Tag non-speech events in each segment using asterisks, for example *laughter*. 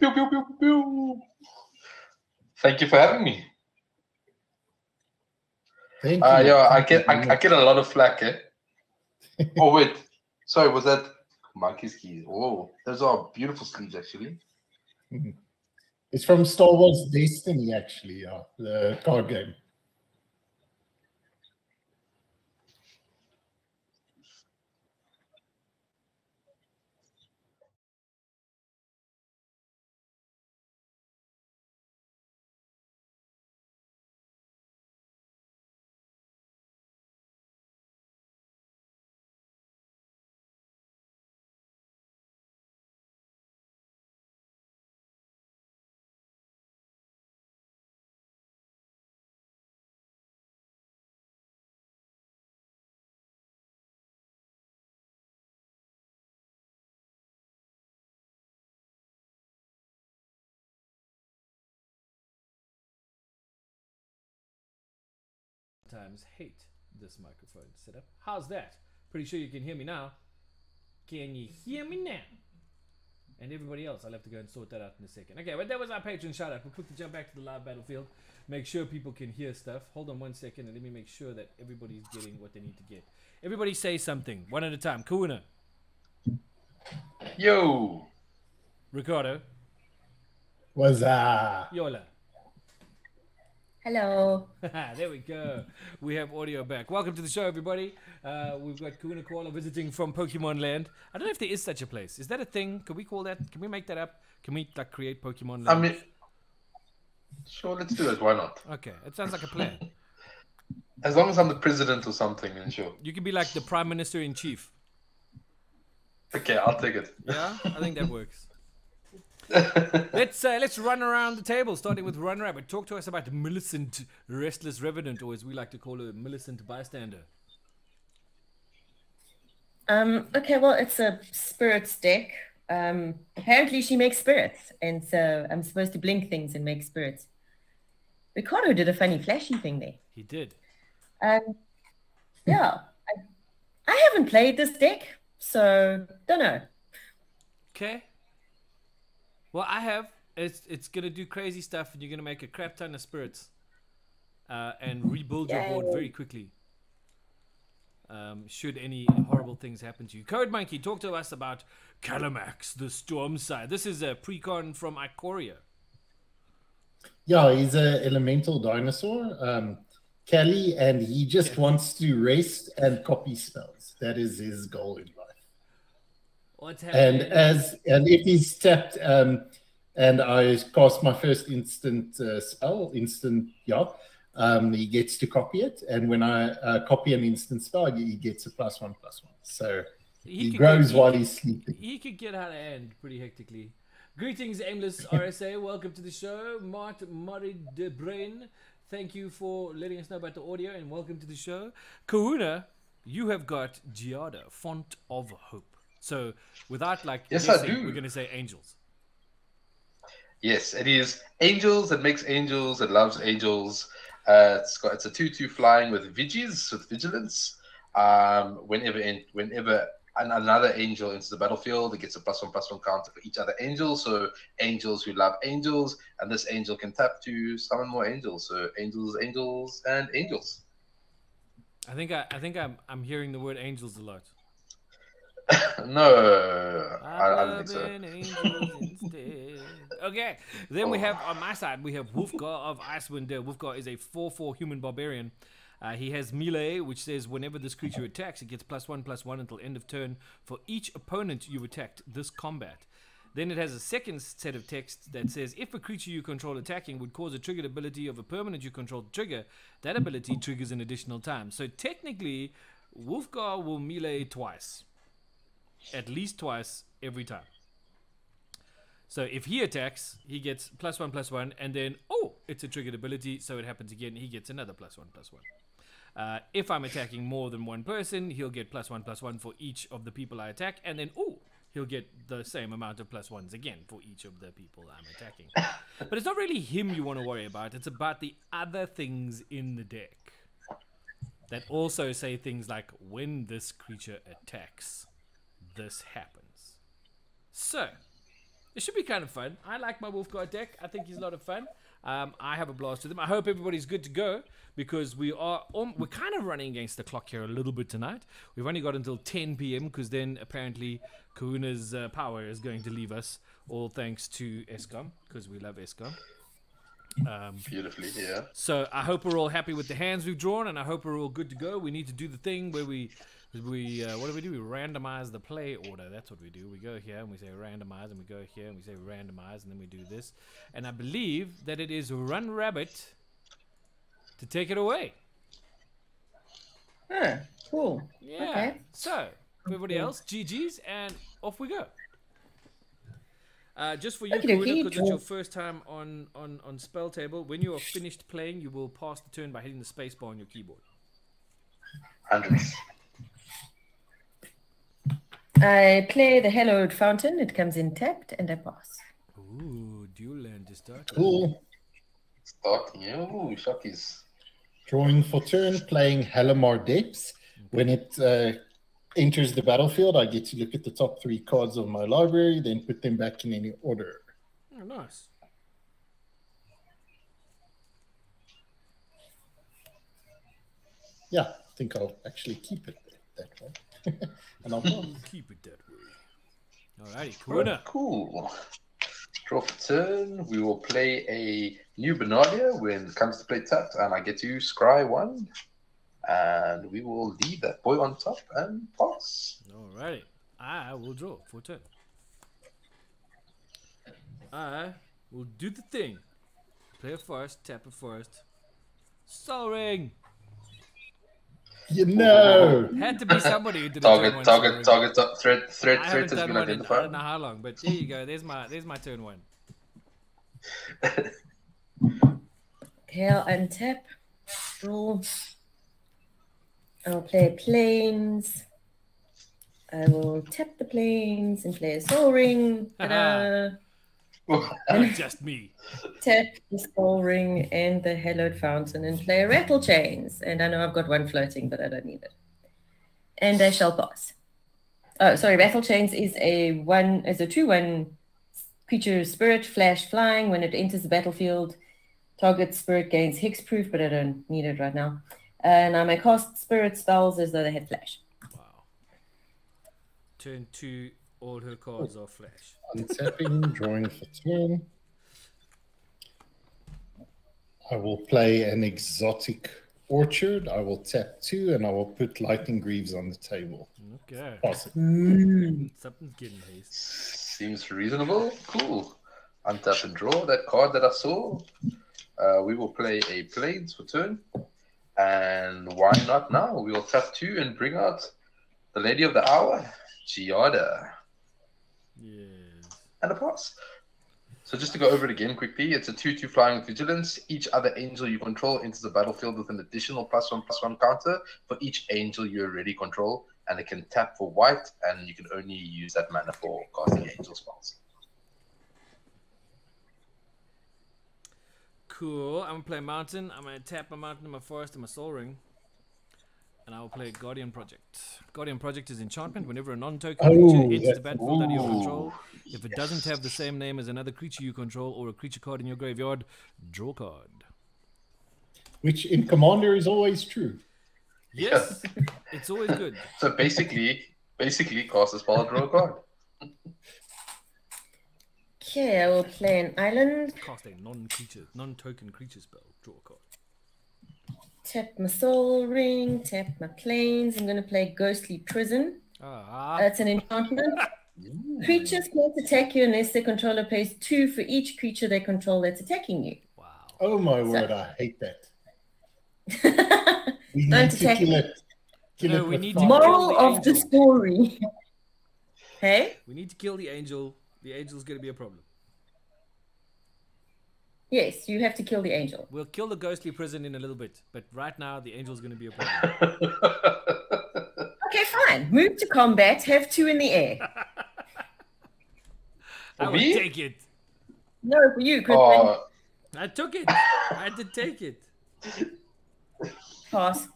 Pew, pew, pew, pew. Thank you for having me. Thank Uh, you. yeah, I get I, I get a lot of flack, eh? oh wait, sorry, was that monkey skis? Oh, those are beautiful skis, actually. Hmm. It's from Star Wars Destiny, actually. Yeah, the card game. Times hate this microphone setup. How's that? Pretty sure you can hear me now. Can you hear me now? And everybody else, I'll have to go and sort that out in a second. Okay, but that was our patron shout out. We'll quickly jump back to the live battlefield. Make sure people can hear stuff. Hold on one second and let me make sure that everybody's getting what they need to get. Everybody say something, one at a time. Kuna, Yo, Ricardo, Was uh Yola. Hello. *laughs* there we go. We have audio back. Welcome to the show, everybody. Uh, we've got Kahuna Koala visiting from Pokemon Land. I don't know if there is such a place. Is that a thing? Can we call that? Can we make that up? Can we like create Pokemon Land? I mean, sure, let's do it. Why not? okay, it sounds like a plan. *laughs* As long as I'm the president or something, then sure. You can be like the Prime Minister in Chief. Okay, I'll take it. Yeah, I think that works. *laughs* *laughs* let's uh, let's run around the table, starting with Run Rabbit. Talk to us about Millicent Restless Revenant, or as we like to call her, Millicent Bystander. Um, okay, well, it's a spirits deck. Um, apparently, she makes spirits, and so I'm supposed to blink things and make spirits. Ricardo did a funny flashy thing there. He did. Um, yeah, I, I haven't played this deck, so don't know. Okay. Well, I have. It's it's gonna do crazy stuff, and you're gonna make a crap ton of spirits, uh, and rebuild your board very quickly. Um, should any horrible things happen to you, Code Monkey, talk to us about Kalamax, the Stormsire. This is a precon from Ikoria. yeah, he's a elemental dinosaur, um, Kelly, and he just wants to rest and copy spells. That is his goal in life. What's And as and if he's tapped, um, and I cast my first instant uh, spell, instant yeah, um, he gets to copy it, and when I uh, copy an instant spell, he gets a plus one plus one. So he, could grows get- while he he's sleeping. He could get out of hand pretty hectically. Greetings, aimless *laughs* RSA. Welcome to the show, Mart Murray de Brain. Thank you for letting us know about the audio, and welcome to the show, Kahuna. You have got Giada, font of hope. So, without like Yes, I do. we're gonna say angels. Yes, it is angels. It makes angels. It loves angels. Uh, it's got it's a two-two flying with vigies with vigilance. Um, whenever whenever an, another angel enters the battlefield, it gets a plus one plus one counter for each other angel. So angels who love angels, and this angel can tap to summon more angels. So angels, angels, and angels. I think I, I think I'm I'm hearing the word angels a lot. *laughs* no, I, I don't think so. *laughs* Okay, then we have on my side we have Wulfgar of Icewind Dale. Wulfgar is a 4-4 human barbarian. Uh, he has melee, which says whenever this creature attacks, it gets plus one plus one until end of turn for each opponent you attacked this combat. Then it has a second set of text that says if a creature you control attacking would cause a triggered ability of a permanent you control to trigger, that ability triggers an additional time. So technically, Wulfgar will melee twice at least twice every time. So if he attacks, he gets plus one plus one, and then oh, it's a triggered ability, so it happens again. He gets another plus one plus one. Uh, if I'm attacking more than one person, he'll get plus one plus one for each of the people I attack, and then oh, he'll get the same amount of plus ones again for each of the people I'm attacking. *laughs* but it's not really him you want to worry about. It's about the other things in the deck that also say things like when this creature attacks, this happens. So, it should be kind of fun. I like my Wulfgar deck. I think he's a lot of fun. Um, I have a blast with him. I hope everybody's good to go because we are um, we're kind of running against the clock here a little bit tonight. We've only got until 10 p.m. because then apparently Kahuna's uh, power is going to leave us, all thanks to Eskom because we love Eskom. Um, Beautifully, yeah. so I hope we're all happy with the hands we've drawn, and I hope we're all good to go. We need to do the thing where we, we uh, what do we do? We randomize the play order. That's what we do. We go here and we say randomize, and we go here and we say randomize, and then we do this. And I believe that it is Run Rabbit to take it away. Huh, cool. Yeah. Okay. So everybody else, GG's, and off we go. Uh, just for you, Okey because it's your first time on, on, on spell table. When you are finished playing, you will pass the turn by hitting the space bar on your keyboard. Hundreds. I play the hallowed fountain. It comes in tapped, and I pass. Ooh, dual land to start. with. Cool. Starting. Ooh, shockies. Drawing for turn, playing Halimar Depths. When it uh, enters the battlefield, I get to look at the top three cards of my library, then put them back in any order. Oh, nice. Yeah, I think I'll actually keep it that way. And I'll. *laughs* Keep it that way. Alrighty, Kuna. Cool. Draw for turn. We will play a new Benalia when it comes to play tapped, and I get to scry one. And we will leave that boy on top and pass. Alrighty. I will draw for turn. I will do the thing. Play it first, tap it first. Sol ring. You know. Had to be somebody who did a turn Target, one target, target, threat, threat, I threat has been one in I don't know how long, but there you go. There's my there's my turn one. *laughs* Okay, I'll untap. Draw. I'll play plains. I will tap the plains and play a sol ring. Ta-da. *laughs* Oh. Just me. tap the sol ring and the hallowed fountain and play Rattlechains. And I know I've got one floating, but I don't need it. And I shall pass. Oh, sorry, Rattlechains is a one is a two one creature spirit flash flying. When it enters the battlefield, target spirit gains hexproof, but I don't need it right now. Uh, and I may cast spirit spells as though they had flash. Wow. Turn two. All her cards are flash. Untapping, drawing for turn. I will play an exotic orchard. I will tap two and I will put lightning greaves on the table. Okay. Pass it. Something's getting haste. Seems reasonable. Cool. Untap and draw that card that I saw. Uh, we will play a plains for turn. And why not now? We will tap two and bring out the lady of the hour, Giada. Yes. and a pass. So just to go over it again quickly, it's a 2-2 flying with vigilance. Each other angel you control enters the battlefield with an additional plus one plus one counter for each angel you already control, and it can tap for white, and you can only use that mana for casting angel spells. Cool. I'm gonna play mountain. I'm gonna tap my mountain, my forest, and my sol ring. And I will play Guardian Project. Guardian Project is enchantment. Whenever a non-token Oh, creature enters yes. the battlefield under your control, if it doesn't have the same name as another creature you control or a creature card in your graveyard, draw a card. Which in Commander is always true. Yes, it's always good. *laughs* So basically, basically cast a spell, draw a card. Okay, I will play an island. Cast a non-creature, non-token creature spell. Draw a card. Tap my sol ring. Tap my plains. I'm going to play ghostly prison. Ah, That's an enchantment. *laughs* Creatures can't attack you unless their controller pays two for each creature they control that's attacking you. wow. Oh my word, I hate that. *laughs* We Don't need to attack kill it. Kill No, it we need to fire. kill Moral the of the angel. story. *laughs* hey? We need to kill the angel. The angel's gonna be a problem. Yes, you have to kill the angel. We'll kill the ghostly prison in a little bit, but right now the angel's gonna be a problem. *laughs* Okay, fine. Move to combat. Have two in the air. *laughs* I For will take it. No, for you, Crispin. Oh, I took it. I had to take it. Pass.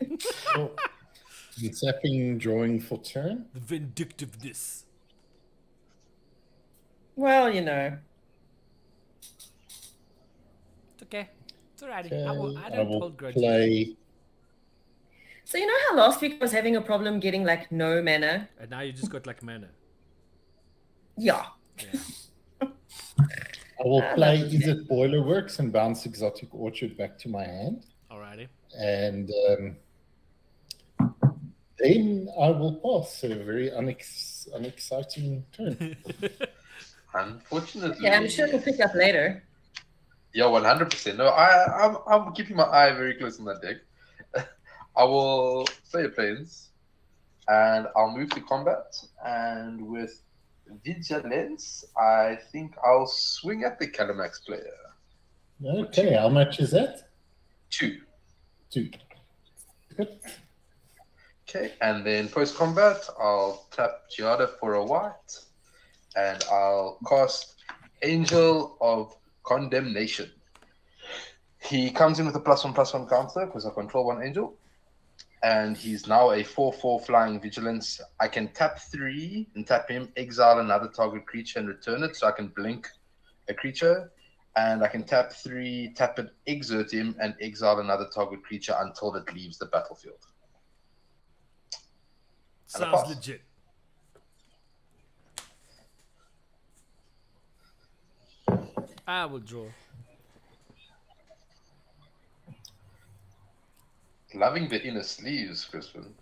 *laughs* Zapping, drawing for turn. The vindictiveness. Well, you know. Okay. It's alrighty. Okay, I, will, I I don't will hold grudges. play. So you know how last week I was having a problem getting like no mana? And now you just got like mana. Yeah. Yeah. *laughs* I will Ah, play. Is okay. Izzet Boilerworks and bounce Exotic Orchard back to my hand, Alrighty. and um, then I will pass. A very unex- unexciting turn. *laughs* unfortunately. Yeah, I'm sure it'll pick up later. Yeah, one hundred percent. No, I, I'm, I'm keeping my eye very close on that deck. I will play a plains, and I'll move to combat. And with vigilance, I think I'll swing at the Kalamax player. Okay, how much is that? Two. Two. Good. Okay, and then post combat, I'll tap Giada for a white, and I'll cast Angel of Condemnation. He comes in with a plus one plus one counter because I control one angel, and he's now a four four flying vigilance. I can tap three and tap him, exile another target creature, and return it, so I can blink a creature. And I can tap three, tap it, exert him, and exile another target creature until it leaves the battlefield. Sounds legit. I will draw. Loving the inner sleeves, Crispin.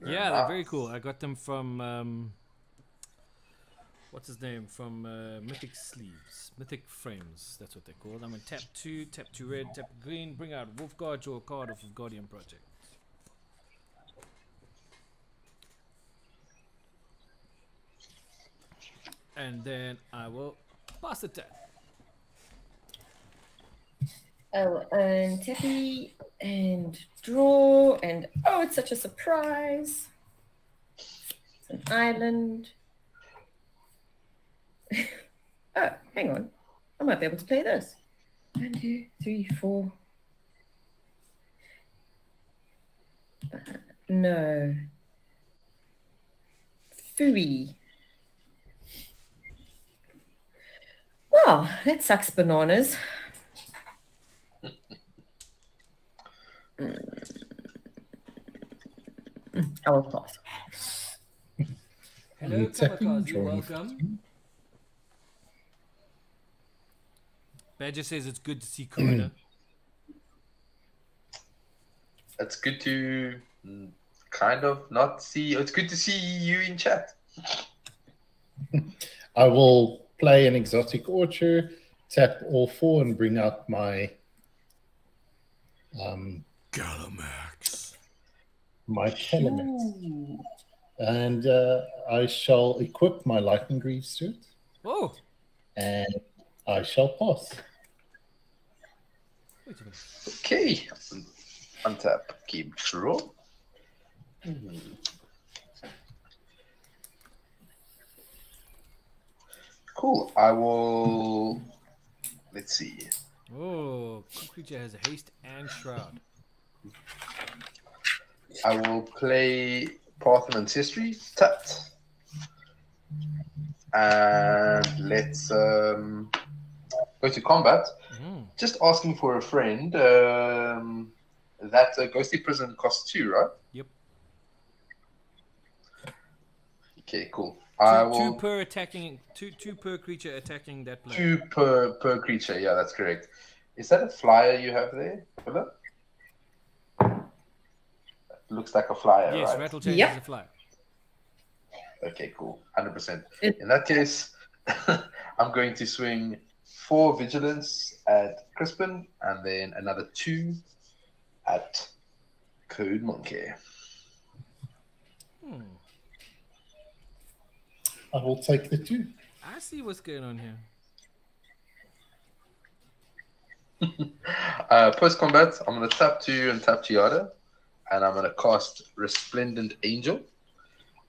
Very Yeah, they're very cool. I got them from um, what's his name from uh, Mythic Sleeves, Mythic Frames. That's what they're called. I'm gonna tap two, tap two red, tap green, bring out Wulfgar, draw a card off of Guardian Project. And then I will pass the tap. Oh, and Tappy and draw and oh, it's such a surprise. It's an island. *laughs* oh, hang on. I might be able to play this. One, two, three, four. Uh, no. Three. Well, that sucks bananas. I will pass. Hello, And Kamikaze, welcome. Badger says it's good to see Corona. It's good to mm, kind of not see. It's good to see you in chat. *laughs* I will play an Exotic Orchard, tap all four, and bring out my um, Kalamax. my Kalamax. And uh, I shall equip my Lightning Greaves to it, Oh, and I shall pass. wait a minute. Okay. Untap. Keep draw. Cool. I will. Let's see. Oh, creature has a haste and shroud. I will play Path of Ancestry. Tapped. And let's um, go to combat. Mm. Just asking for a friend. Um, that uh, Ghostly Prison costs two, right? Yep. Okay, cool. Two, I two per attacking, two two per creature attacking that player. two per per creature. Yeah, that's correct. Is that a flyer you have there, Philip? Looks like a flyer, yes, right? Rattlechains Yep. is a fly. Okay, cool. 100%. In that case, *laughs* I'm going to swing four vigilance at Crispin and then another two at Code Monkey. Hmm. I will take the two. I see what's going on here. *laughs* Uh, Post combat, I'm going to tap two and tap Giada, and I'm going to cast Resplendent Angel.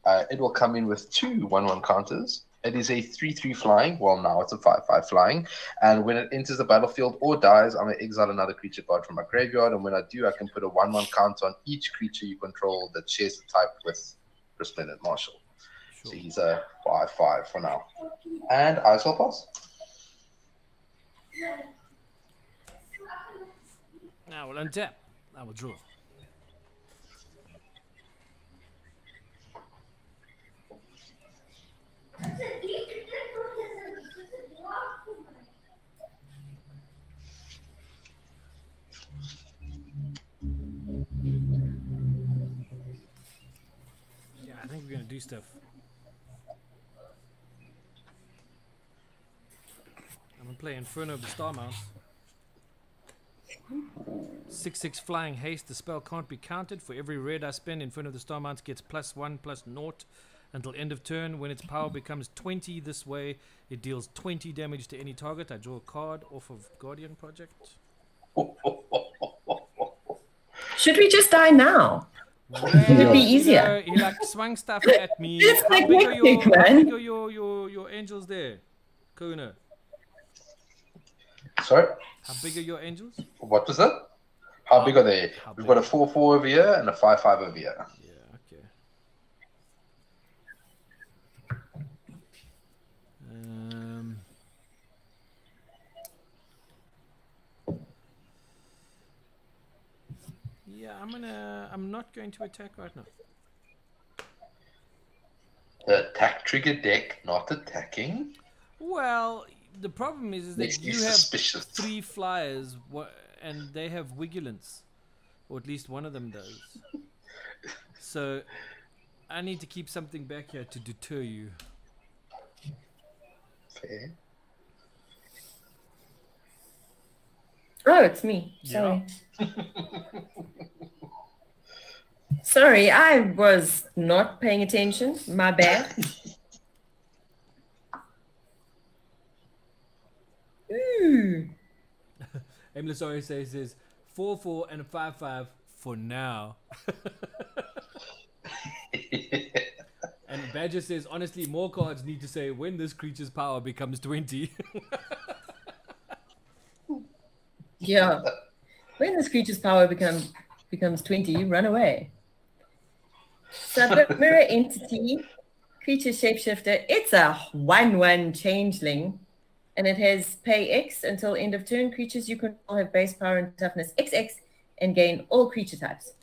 Uh, it will come in with two 1 1 counters It is a 3 3 flying. Well, now it's a 5 5 flying. And when it enters the battlefield or dies, I'm going to exile another creature card from my graveyard. And when I do, I can put a 1 1 counter on each creature you control that shares the type with Resplendent Marshal. So he's a 5 5 for now. And I shall pass. Now we'll untap. I will draw. Yeah, I think we're gonna do stuff. I'm gonna play Inferno of the Star Mounts. Six six flying haste. The spell can't be counted. For every red I spend, Inferno of the Star Mounts gets plus one plus naught until end of turn. When its power becomes twenty this way, it deals twenty damage to any target. I draw a card off of Guardian Project. *laughs* Should we just die now? Would it be easier? he like swung stuff at me. *laughs* It's how like big are your, hectic, how man. big are your, your, your angels there? Kuna. Sorry, How big are your angels? what was that? How big are they? How We've big? got a 4 4 over here and a 5 5 over here. Yeah, okay. Um, yeah, I'm gonna. I'm not going to attack right now. The attack trigger deck not attacking. Well, the problem is, is that you have suspicious. three flyers, and they have vigilance, or at least one of them does. *laughs* So, I need to keep something back here to deter you. Fair. Oh, it's me. Yeah. Sorry. *laughs* Sorry, I was not paying attention. My bad. *laughs* Ooh. *laughs* Aimless always says says four four and a five five for now. And Badger says honestly more cards need to say when this creature's power becomes twenty. Yeah. When this creature's power becomes becomes 20, run away. Sublet mirror entity, creature shapeshifter. It's a 1 1 changeling. And it has pay X until end of turn. Creatures you control have base power and toughness XX and gain all creature types.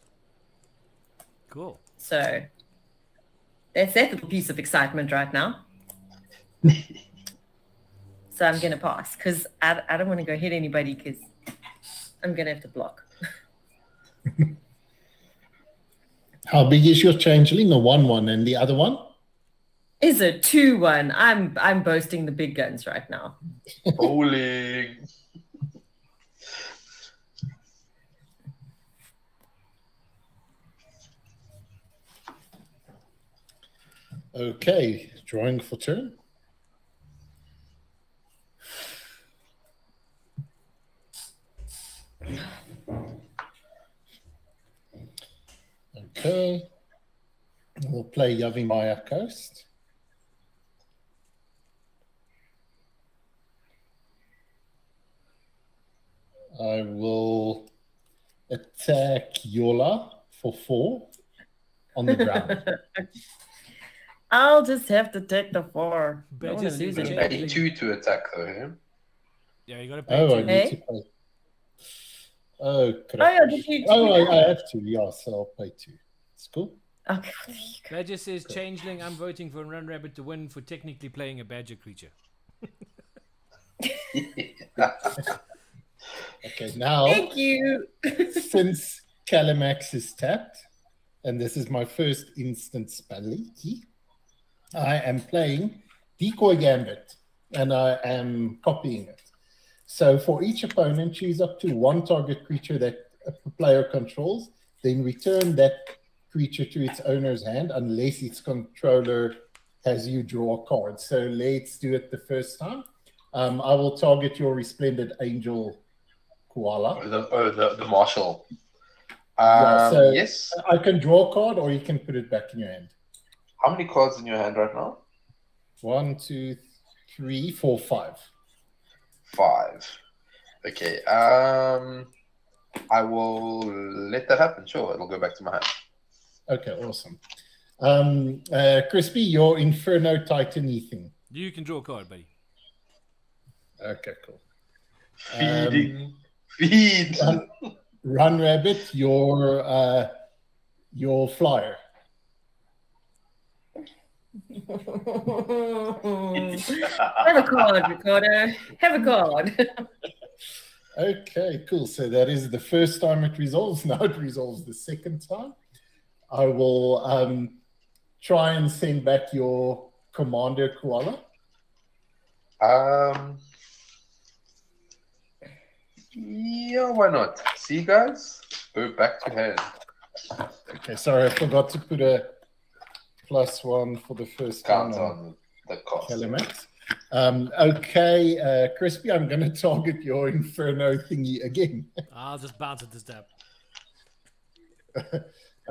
cool. So that's that little piece of excitement right now. *laughs* so I'm going to pass because I, I don't want to go hit anybody because I'm going to have to block. *laughs* How big is your changeling? The one one and the other one? Is a 2 1. I'm I'm boasting the big guns right now. *laughs* Bowling. Okay, drawing for turn. Okay. We'll play Yavimaya Coast. I will attack Yola for four on the ground. *laughs* I'll just have to take the 4. I don't wanna lose says Pay two to attack though. eh? Yeah, you gotta pay Oh, I two. need to pay. Oh, correct. Oh, yeah, oh I, I have to. Yeah, so I'll pay two. It's cool. Okay. there. *laughs* Badger says changeling. I'm voting for Run Rabbit to win for technically playing a badger creature. *laughs* Okay, now Thank you. *laughs* since Kalamax is tapped, and this is my first instant spellity, I am playing Decoy Gambit, and I am copying it. So for each opponent, choose up to one target creature that a player controls, then return that creature to its owner's hand unless its controller has you draw a card. So let's do it the first time. Um, I will target your Resplendent Angel Koala. the, oh, the, the marshal. Yeah, Um, so- yes. I can draw a card or you can put it back in your hand. How many cards in your hand right now? One, two, three, four, five. Five. Okay. Um, I will let that happen. Sure, it'll go back to my hand. Okay, awesome. Um, uh, Crispy, your Inferno Titan thing. You can draw a card, buddy. Okay, cool. Feeding. Feed. Run, Run Rabbit, your uh, your flyer. *laughs* Have a card, Ricardo. Have a card. *laughs* Okay, cool. So that is the first time it resolves. *laughs* Now it resolves the second time. I will um, try and send back your commander koala. Um. Yeah, why not? See, you guys, go back to hand. Okay, sorry, I forgot to put a plus one for the first Count on on the cost. Kalamax. Um, okay, uh, Crispy, I'm going *laughs* to target your Inferno thingy again. I'll just bounce at this step. *laughs*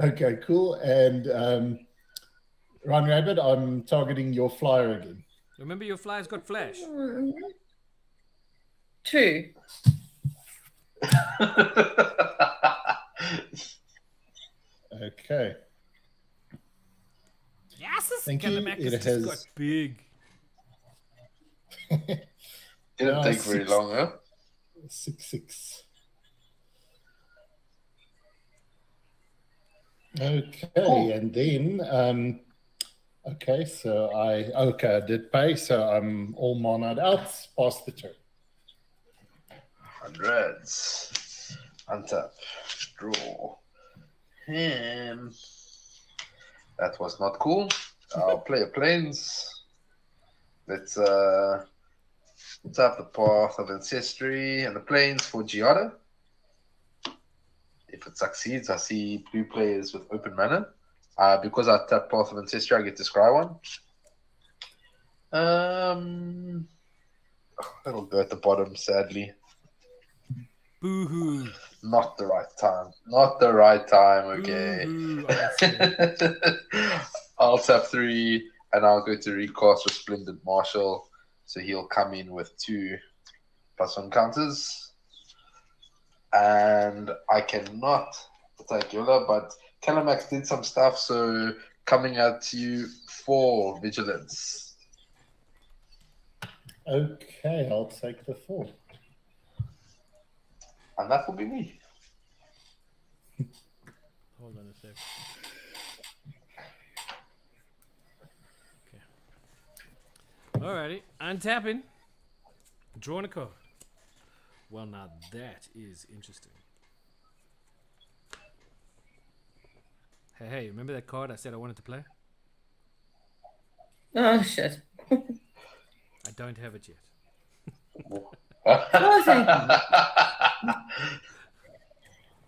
okay, cool. And um, Run Rabbit, I'm targeting your flyer again. Remember, your flyer's got flash. Two. *laughs* Okay. Yes, this Thank you. Kalamax It just has- got big. *laughs* Didn't take very long, huh? Six six. Okay, and then um, okay, so I okay, I did pay, so I'm all monad out, past the turn. Hundreds. Untap. Draw. Him. That was not cool. I'll play a plains. Let's uh tap the path of ancestry and the plains for Giada. If it succeeds, I see blue players with open mana. Uh, because I tap path of ancestry, I get to scry one. Um, that'll go at the bottom, sadly. Boo hoo. Not the right time. Not the right time. Okay. *laughs* I'll tap three and I'll go to recast Resplendent Marshal. So he'll come in with two plus one counters. And I cannot attack Yola, but Kalamax did some stuff, so coming at you for vigilance. Okay, I'll take the four. And that will be me. Hold on a sec. Okay. Alrighty, untapping. Drawing a card. Well, now that is interesting. Hey, hey, remember that card I said I wanted to play? Oh shit. I don't have it yet. Oh, thank you.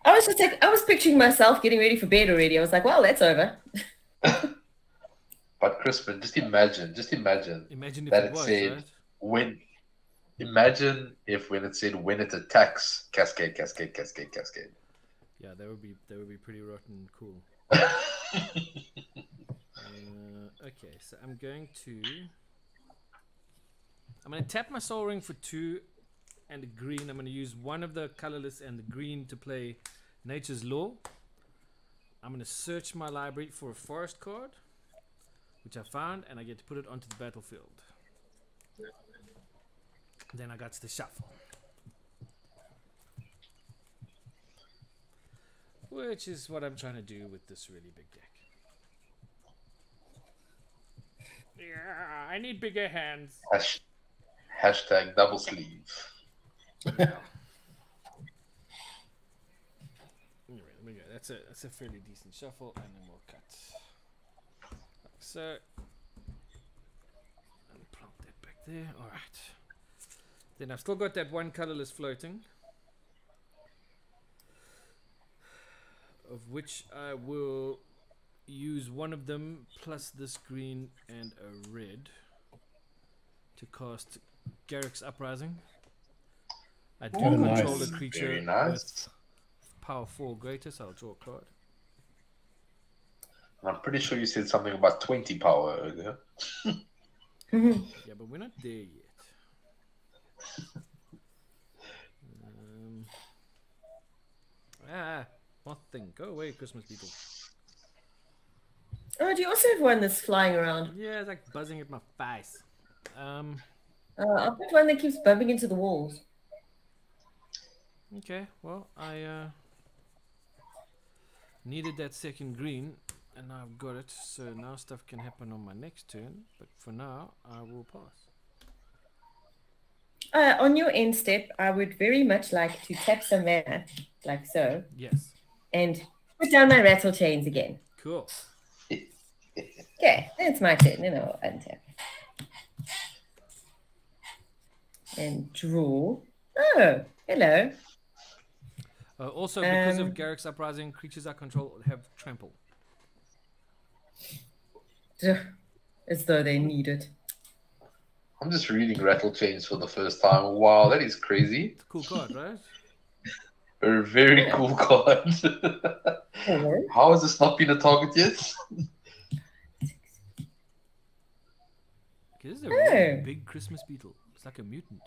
I was just like, I was picturing myself getting ready for bed already. I was like, well, that's over. but Crispin, just imagine, just imagine Imagine if That it it was, said- right? when imagine if when it said when it attacks cascade cascade cascade cascade Yeah, that would be that would be pretty rotten cool. *laughs* Uh, okay, so I'm going to. I'm going to tap my sol ring for two and a green. I'm going to use one of the colorless and the green to play Nature's Lore. I'm going to search my library for a forest card, which I found, and I get to put it onto the battlefield. Then I got to the shuffle. Which is what I'm trying to do with this really big deck. Yeah, I need bigger hands. Hash, hashtag double sleeve *laughs* Anyway, let me go. That's a that's a fairly decent shuffle, and then we'll cut. Like so. And plonk that back there. All right. Then I've still got that one colorless floating, of which I will use one of them plus this green and a red to cast Garruk's Uprising. I do Oh, control nice. a creature Very nice. with power 4 greater, so I'll draw a card. I'm pretty sure you said something about 20 power earlier. *laughs* Yeah, but we're not there yet. Um, ah, nothing. Go away, Christmas people. Oh, do you also have one that's flying around? Yeah, it's like buzzing at my face. Um, Uh, I've got one that keeps bumping into the walls. okay, well, I uh, needed that second green, and I've got it, so now stuff can happen on my next turn, but for now, I will pass. Uh, on your end step, I would very much like to tap some mana, like so, Yes, and put down my Rattlechains again. cool. Okay, that's my turn. Then I'll untap. And draw. Oh, hello. Uh, also, because Um, of Garruk's uprising, creatures I control have trample. As though they need it. I'm just reading Rattlechains for the first time. Wow, that is crazy. It's a cool card, right? *laughs* A very cool card. How has this not been a target yet? This is a really Oh. big Christmas beetle. It's like a mutant.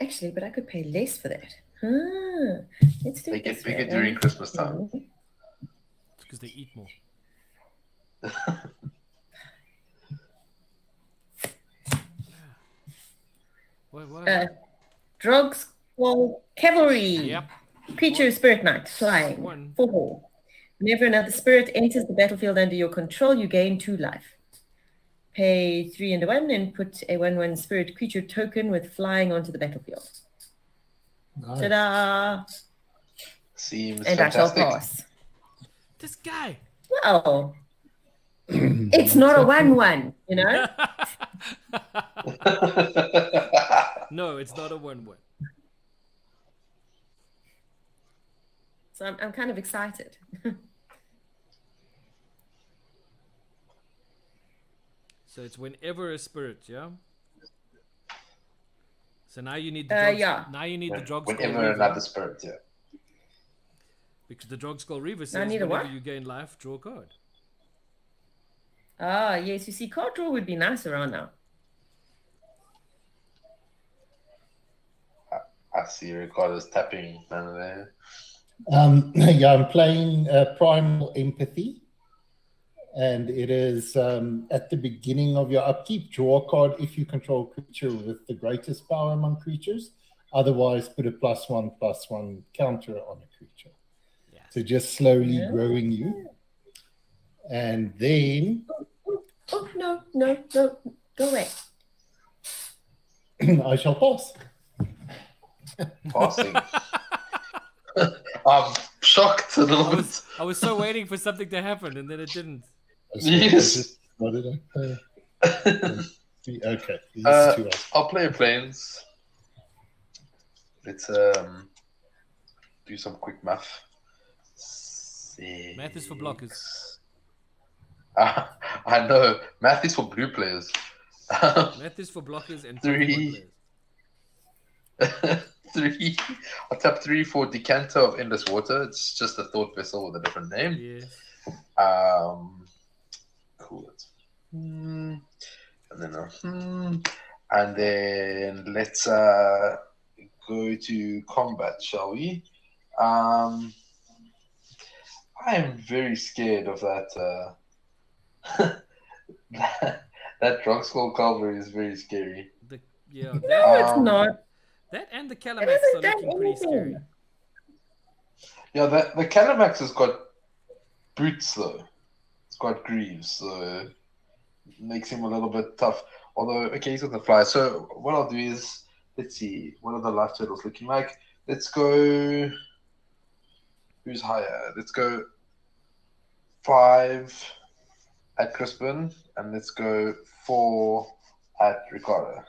actually, but I could pay less for that. Ah, let's do They get this way. bigger during Christmas time. It's because they eat more. *laughs* What, what? Uh, Drogs, well, cavalry. yep. Creature spirit knight, flying. One. Four four. Whenever another spirit enters the battlefield under your control, you gain two life. Pay three and a one and put a one one spirit creature token with flying onto the battlefield. Nice. Ta-da! Seems And I shall fantastic. pass. This guy. Well, it's not a one one, you know. *laughs* *laughs* *laughs* no, it's not a one one. So I'm, I'm kind of excited. *laughs* So it's whenever a spirit, yeah. So now you need the Uh, yeah. now you need the drog skull Whenever reaver, another spirit, yeah. because the Drogskol Reaver I says whenever what? you gain life, draw a card. Ah, yes. You see, card draw would be nice around now. I see Ricardo's tapping none there. Um, *laughs* yeah, I'm playing uh, Primal Empathy, and it is um, at the beginning of your upkeep. Draw a card if you control a creature with the greatest power among creatures. Otherwise, put a plus one plus one counter on a creature. Yeah. So just slowly Yeah. growing you, and then Oh no, no, no! Go away. *clears throat* I shall pass. Passing. I'm shocked a I little bit. was I was so waiting for something to happen and then it didn't. I suppose I Yes. What did I? Okay, these Uh, two are I'll play a plains. Let's um do some quick math. Math is for blockers. Ah, I know. Math is for blue players. Math is for blockers and *laughs* Three. *laughs* players. three. I'll tap three for Decanter of Endless Water. It's just a thought vessel with a different name. Yeah. Um, cool. That's, hmm. And then, uh, hmm. and then let's uh, go to combat, shall we? Um, I am very scared of that. Uh, *laughs* that, that drug skull cover is very scary. The, yeah, No, that, it's Um, not. That and the It Kalamax are hasn't looking pretty scary. Yeah, the, the Kalamax has got boots though. It's got greaves, so makes him a little bit tough. Although, okay, he's got the fly. So what I'll do is, let's see, what are the life turtles looking like? Let's go. Who's higher? Let's go five at Crispin, and let's go four at Ricardo.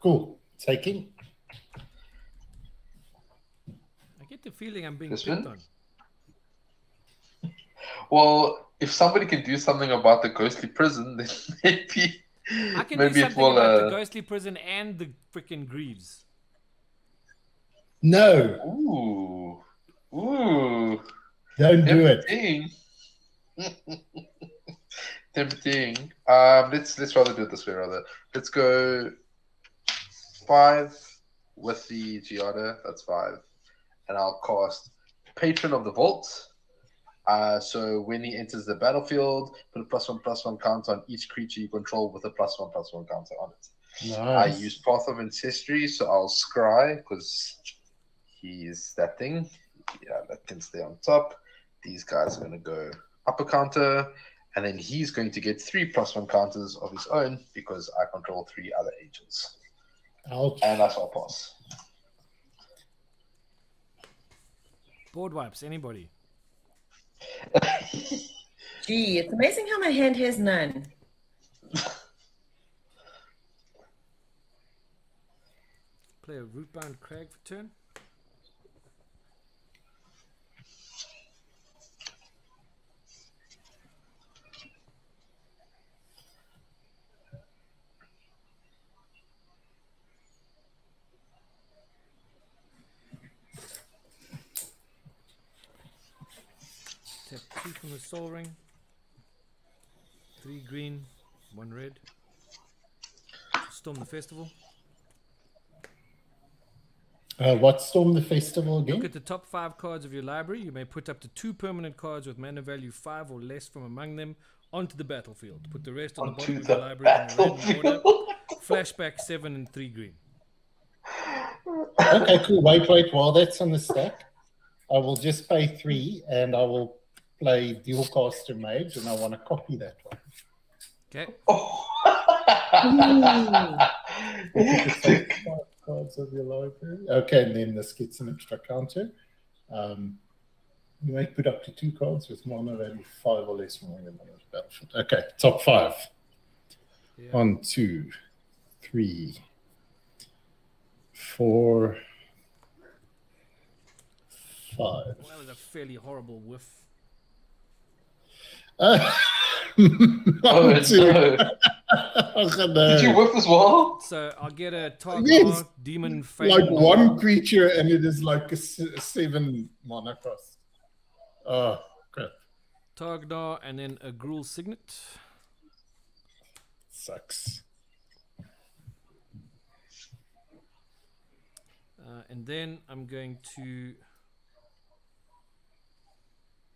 cool. Taking. I get the feeling I'm being This picked one? on. Well, if somebody can do something about the ghostly prison, *laughs* then maybe I can maybe do it something will. about Uh, the ghostly prison and the freaking Greaves. No, Ooh. Ooh. don't do it. Everything. *laughs* tempting. Um, let's let's rather do it this way. Rather, let's go five with the Giada. That's five, and I'll cast Patron of the Valiant. Uh, so when he enters the battlefield, put a plus one plus one counter on each creature you control with a plus one plus one counter on it. I use Path of Ancestry, so I'll scry because he's that thing. Yeah, that can stay on top. These guys are going to go upper counter, and then he's going to get three plus one counters of his own because I control three other agents. Ouch. And that's all pass. Board wipes. Anybody? *laughs* Gee, it's amazing how my hand has none. Play a rootbound crag for turn. Tap two from the Sol ring. Three green, one red. Storm the festival. Uh, what Storm the Festival Look again? at the top five cards of your library. You may put up to two permanent cards with mana value five or less from among them onto the battlefield. Put the rest on the bottom Onto of your the library in a random order. Flashback seven and three green. Okay, cool. Wait, wait. While that's on the stack, I will just pay three and I will play Dualcaster Mage and I want to copy that one. Okay. Oh. Take five cards of your library. Okay, and then this gets an extra counter. Um, you may put up to two cards with mana value five or less from your mana battlefield. Okay, top five. Yeah. One, two, three, four, five. Well, that was a fairly horrible whiff. Uh, *laughs* Oh, one, two. no. *laughs* Oh, no. Did you whip as well? So I'll get a Tarkar Yes. Demon like Fable. one creature and it is like a, s- a seven mana cost. Oh, crap. Targnar and then a Gruul Signet. Sucks. Uh, and then I'm going to.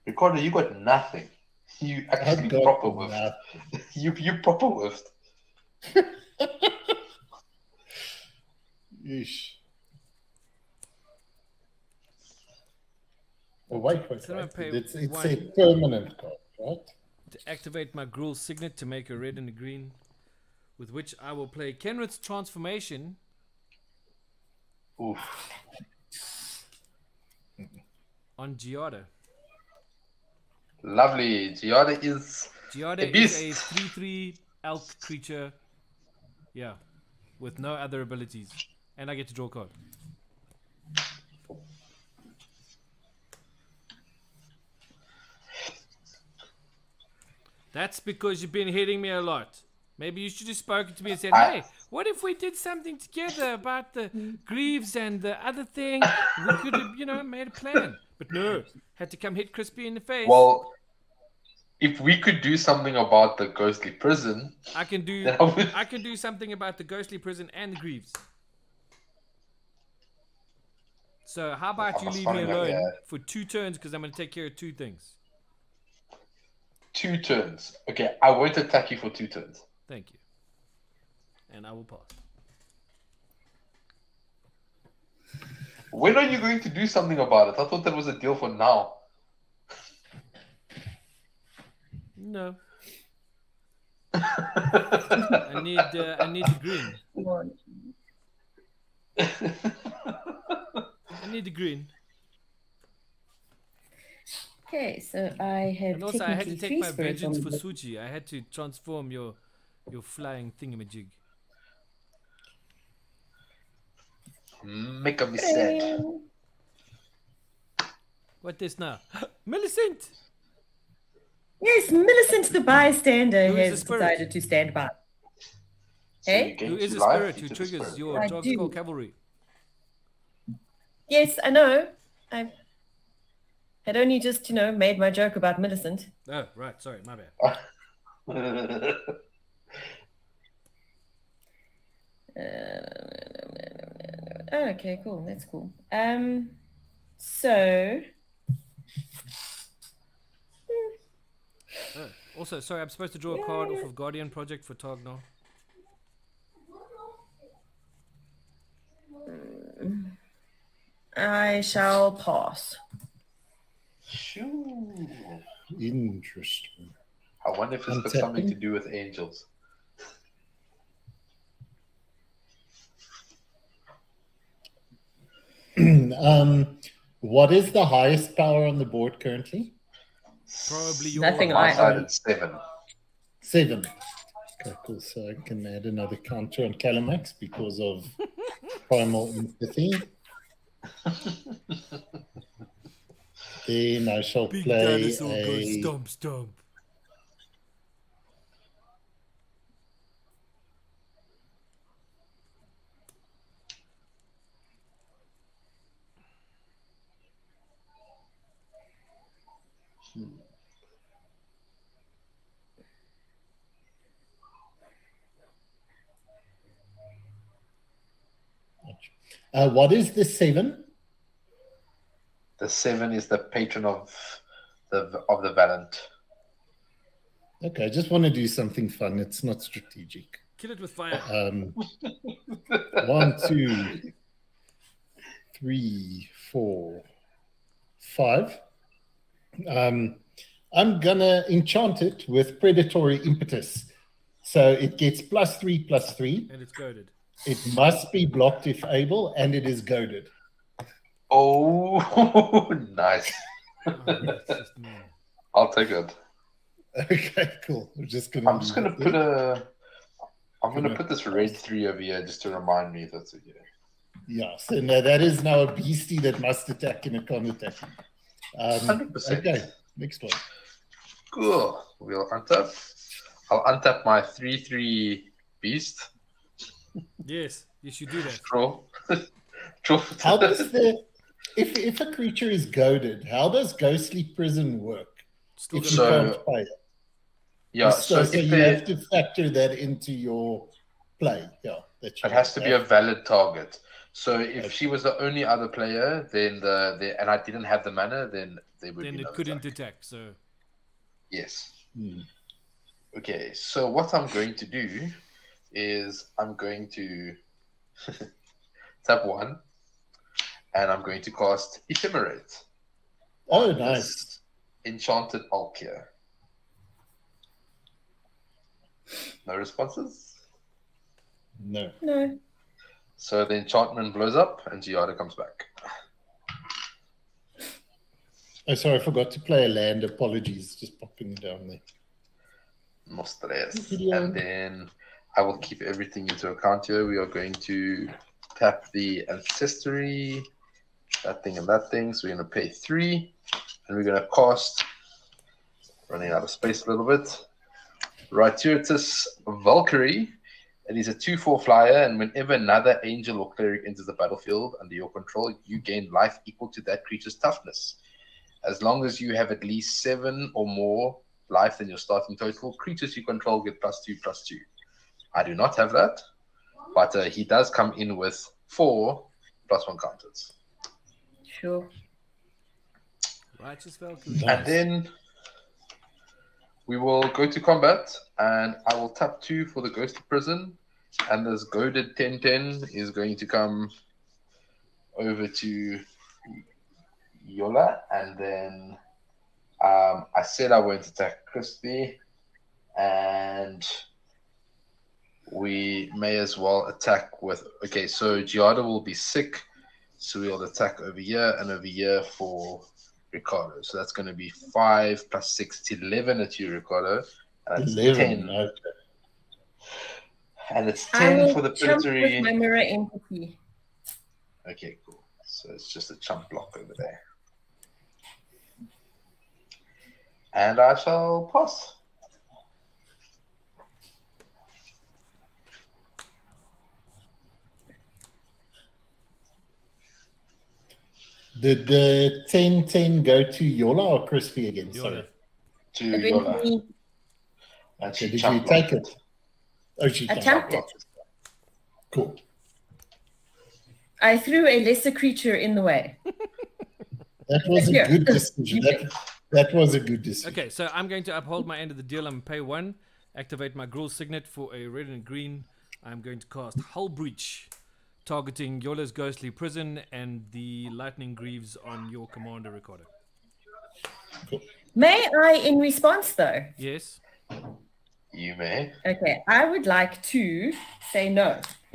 Ricardo, you got nothing. You actually I've got proper whiffed. *laughs* You you proper whiffed. Yeesh. Oh, wait, wait, So wait. It's, it's a permanent card, right? to activate my Gruul Signet to make a red and a green, with which I will play Kenrith's Transformation Oof. on Giada. Lovely. Giada is Giada A is a 3 3 elk creature. Yeah. With no other abilities. And I get to draw a card. That's because you've been hitting me a lot. Maybe you should have spoken to me and said, "Hey, what if we did something together about the Greaves and the other thing? We could have, you know, made a plan." But no, had to come hit Crispy in the face. well. If we could do something about the ghostly prison, I can do I would. I can do something about the ghostly prison and the Greaves. So how about you leave me out, alone yeah. for two turns because I'm going to take care of two things. Two turns. Okay, I won't attack you for two turns. Thank you. And I will pass. When are you going to do something about it? I thought that was a deal for now. No, *laughs* I need uh, I need the green. Come on. I need the green. Okay, so I have And also I had to take my spirits on vengeance for book. Suji. I had to transform your your flying thingamajig. Make me sad. What this now? *gasps* Millicent! Yes, Millicent the bystander Who is the has decided to stand by. Hey? Who is two a spirit who triggers spirit. your I dog's do. called cavalry? Yes, I know. I had only just, you know, made my joke about Millicent. Oh, right. Sorry, my bad. Oh, *laughs* okay, cool. That's cool. Um, so Uh, also, sorry, I'm supposed to draw a card off of Guardian Project for Tog now. I shall pass. Shoo. Interesting. I wonder if it's got something to do with angels. *clears throat* um, what is the highest power on the board currently? Probably your Nothing I- side seven. Seven. Okay, cool. So I can add another counter on Kalamax because of *laughs* primal empathy. *laughs* then I shall Big play dinosaur goes a stomp stomp. Uh, what is the seven? The seven is the patron of the of the Valiant. Okay, I just want to do something fun. It's not strategic. Kill it with fire. Um, *laughs* one, two, three, four, five. Um, I'm gonna enchant it with predatory impetus. So it gets plus three, plus three. And it's goaded. It must be blocked if able, and it is goaded. Oh, *laughs* nice! That's just mean. I'll take it. Okay, cool. We're just gonna. I'm just gonna put a. I'm gonna put this red three over here just to remind me that's okay. Yeah, so now that is now a beastie that must attack in a con attack. Um, Hundred percent. okay, next one. Cool. We'll untap. I'll untap my three three beast. Yes, yes, you should do that. Draw. *laughs* Draw. How does the if if a creature is goaded, how does ghostly prison work? Still If you So- can't play it, yeah. so, So, so you they- have to factor that into your play. Yeah, that you It has to be a valid target. So if she was the only other player, then the, the and I didn't have the mana, then there would then be it no couldn't attack. attack. So Yes. Hmm. Okay. So what I'm going to do is I'm going to *laughs* tap one, and I'm going to cast Ephemerate. Oh, on nice. Enchanted Alkia. No responses. No. No. So the enchantment blows up, and Giada comes back. Oh, sorry, I forgot to play a land. Apologies, just popping it down there. No stress. Video. And then I will keep everything into account here. We are going to tap the ancestry, that thing and that thing. So we're going to pay three, and we're going to cost, running out of space a little bit, Righteous Valkyrie. It is a 2 4 flyer, and whenever another angel or cleric enters the battlefield under your control, you gain life equal to that creature's toughness. As long as you have at least seven or more life than your starting total, creatures you control get plus two, plus two. I do not have that, but uh, he does come in with four plus one counters. Sure. righteous Valkyrie. Nice. And then we will go to combat, and I will tap two for the Ghostly Prison, and this goaded 1010 is going to come over to Yola, and then um, I said I won't attack Crispy, and we may as well attack with. Okay, so Giada will be sick, so we'll attack over here and over here for Ricardo. So that's going to be 5 plus 6 to 11 at you, Ricardo. And that's 11. 10. Okay. And it's I 10 for the jump predatory. my mirror empathy. Okay, cool. So it's just a chump block over there. And I shall pass. Did the 10 10 go to Yola or Crispy again? Yola. Sorry. To And then Yola. he- And Okay, did you take it? Oh, she attempted. It. Cool. I threw a lesser creature in the way. That was a good decision. That, that was a good decision. Okay, so I'm going to uphold my end of the deal. I'm pay one, activate my Gruul Signet for a red and green. I'm going to cast Hull Breach, targeting Yola's Ghostly Prison and the Lightning Greaves on your commander, Ricardo. May I, in response though? Yes. You may. Okay, I would like to say no. *laughs*